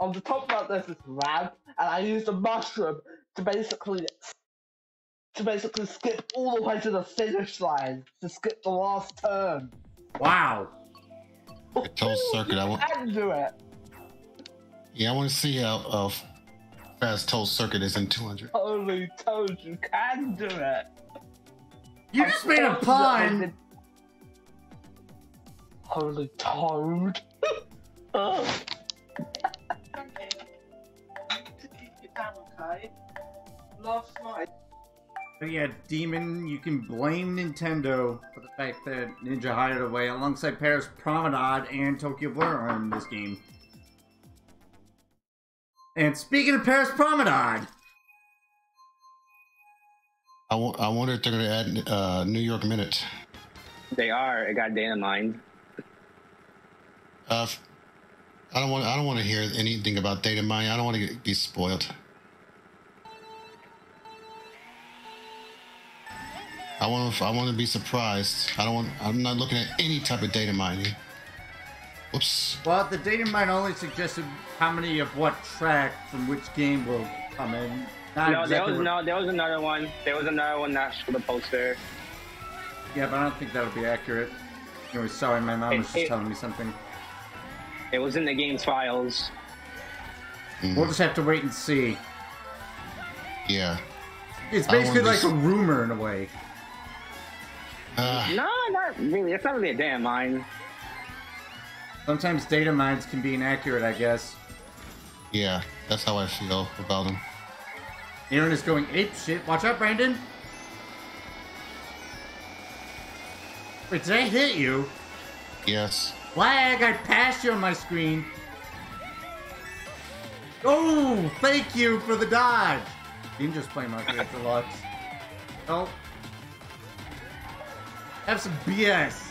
on the top route there's this ramp, and I used a mushroom to basically to basically skip all the way to the finish line to skip the last turn. Wow. Toad Circuit. I You want. can do it. Yeah, I want to see how uh, fast Toad Circuit is in 200. Holy toad, you can do it. You just made a pun. Holy toad. Ugh. To keep it down, okay? Last night, But yeah, D-Man, you can blame Nintendo for the fact that Ninja Hideaway alongside Paris Promenade and Tokyo Blur are in this game. And speaking of Paris Promenade, I, w- I wonder if they're going to add uh, New York Minute. They are. It got data mined. Uh, f- I don't want. I don't want to hear anything about data mining. I don't want to get, be spoiled. I want. to I want to be surprised. I don't want. I'm not looking at any type of data mining. Whoops. well, the data mine only suggested how many of what track from which game will come in. Not no, there was what- no. There was another one. There was another one that showed the poster. Yeah, but I don't think that would be accurate. Anyway, sorry, my mom was just It- it- telling me something. It was in the game's files. Mm, We'll just have to wait and see. yeah. It's basically wanna like a rumor in a way. Uh, No, not really. It's not really a damn mine. Sometimes data mines can be inaccurate, I guess. yeah. That's how I feel about them. Aaron is going ape shit. Watch out, Brandon. Wait, did I hit you? Yes. Flag, I passed you on my screen. Oh, thank you for the dodge. You just play my Mario Deluxe. Oh. Have some BS.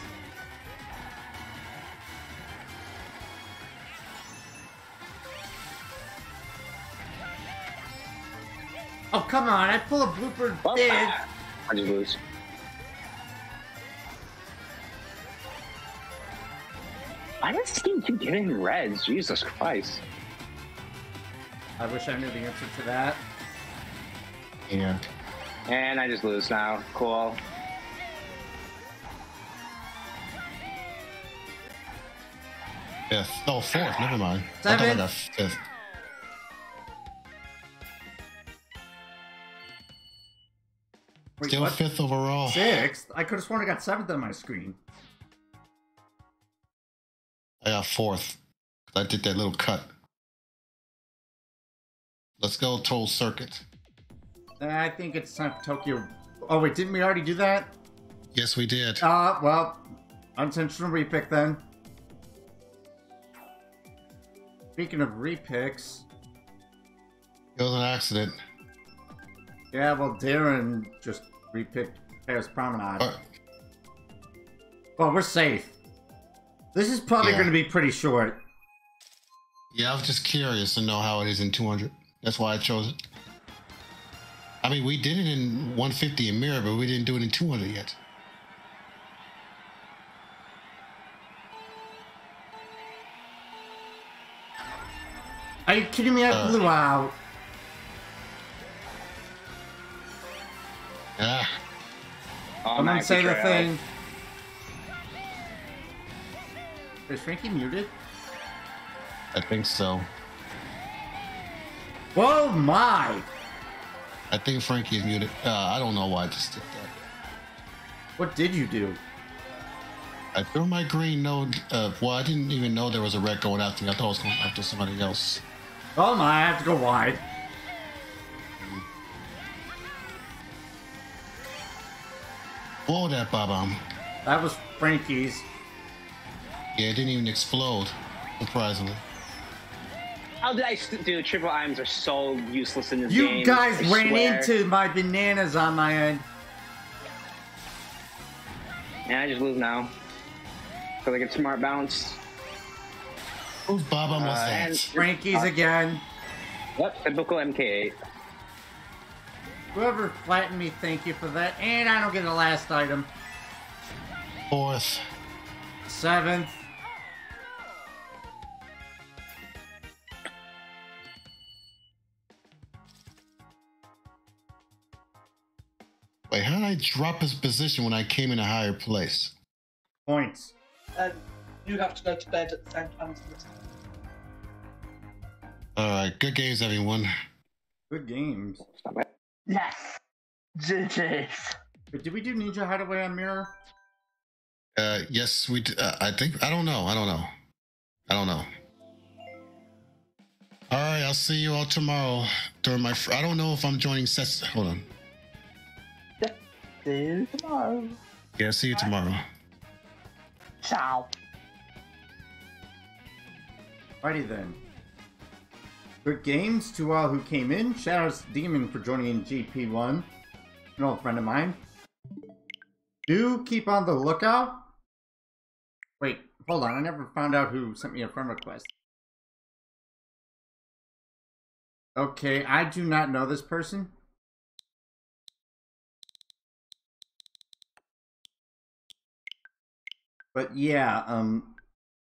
Oh, come on. I pull a blooper Well, bid. I just lose. Why does this game keep giving reds? Jesus Christ. I wish I knew the answer to that. Yeah. And I just lose now. Cool. Fifth. Oh, fourth. Never mind. I thought I Seventh. got fifth. Wait, Still what? fifth overall. Sixth? I could have sworn I got seventh on my screen. I got fourth. I did that little cut. Let's go Toad Circuit. I think it's time for Tokyo. Oh wait, didn't we already do that? Yes, we did. Uh, well, unintentional repick then. Speaking of repicks, It was an accident. Yeah, well, Darren just repicked Paris Promenade. Uh, well, we're safe. This is probably Yeah. going to be pretty short. yeah, I was just curious to know how it is in 200. That's why I chose it. I mean, we did it in 150 in Mirror, but we didn't do it in 200 yet. Are you kidding me? I Uh. blew out. Ah, I'm gonna say the thing. Is Frankie muted? I think so. Whoa, my! I think Frankie is muted. Uh, I don't know why I just did that. What did you do? I threw my green node. Uh, well, I didn't even know there was a red going after me. I thought it was going after somebody else. Oh my, I have to go wide. Blow that bomb. That was Frankie's. Yeah, it didn't even explode. Surprisingly. How did I st- dude? Triple Ims are so useless in this You game. guys I ran swear. into my bananas on my end. Yeah, I just lose now. Feel like a smart bounce. Whose bomb was Uh, that? and- Frankie's again. Yep, typical MK8. Whoever flattened me, thank you for that. And I don't get the last item. Fourth. Seventh. Wait, how did I drop his position when I came in a higher place? Points. Um, you have to go to bed at the same time as the All right, good games, everyone. Good games. Yes. GG's. But did we do Ninja Hideaway on Mirror? Uh, yes, we. D- uh, I think. I don't know. I don't know. I don't know. All right, I'll see you all tomorrow during my. Fr- I don't know if I'm joining sets. Hold on. See you tomorrow. Yeah, see you tomorrow. Ciao. Alrighty then. Good games to all who came in. Shadows D-Man for joining in GP1. An old friend of mine. Do keep on the lookout. Wait, hold on. I never found out who sent me a friend request. Okay, I do not know this person. But yeah, um,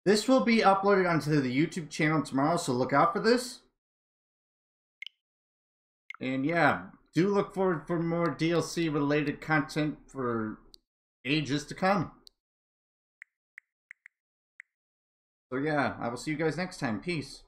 this will be uploaded onto the YouTube channel tomorrow, so look out for this. And yeah, do look forward for more DLC related content for ages to come. So yeah, I will see you guys next time. Peace.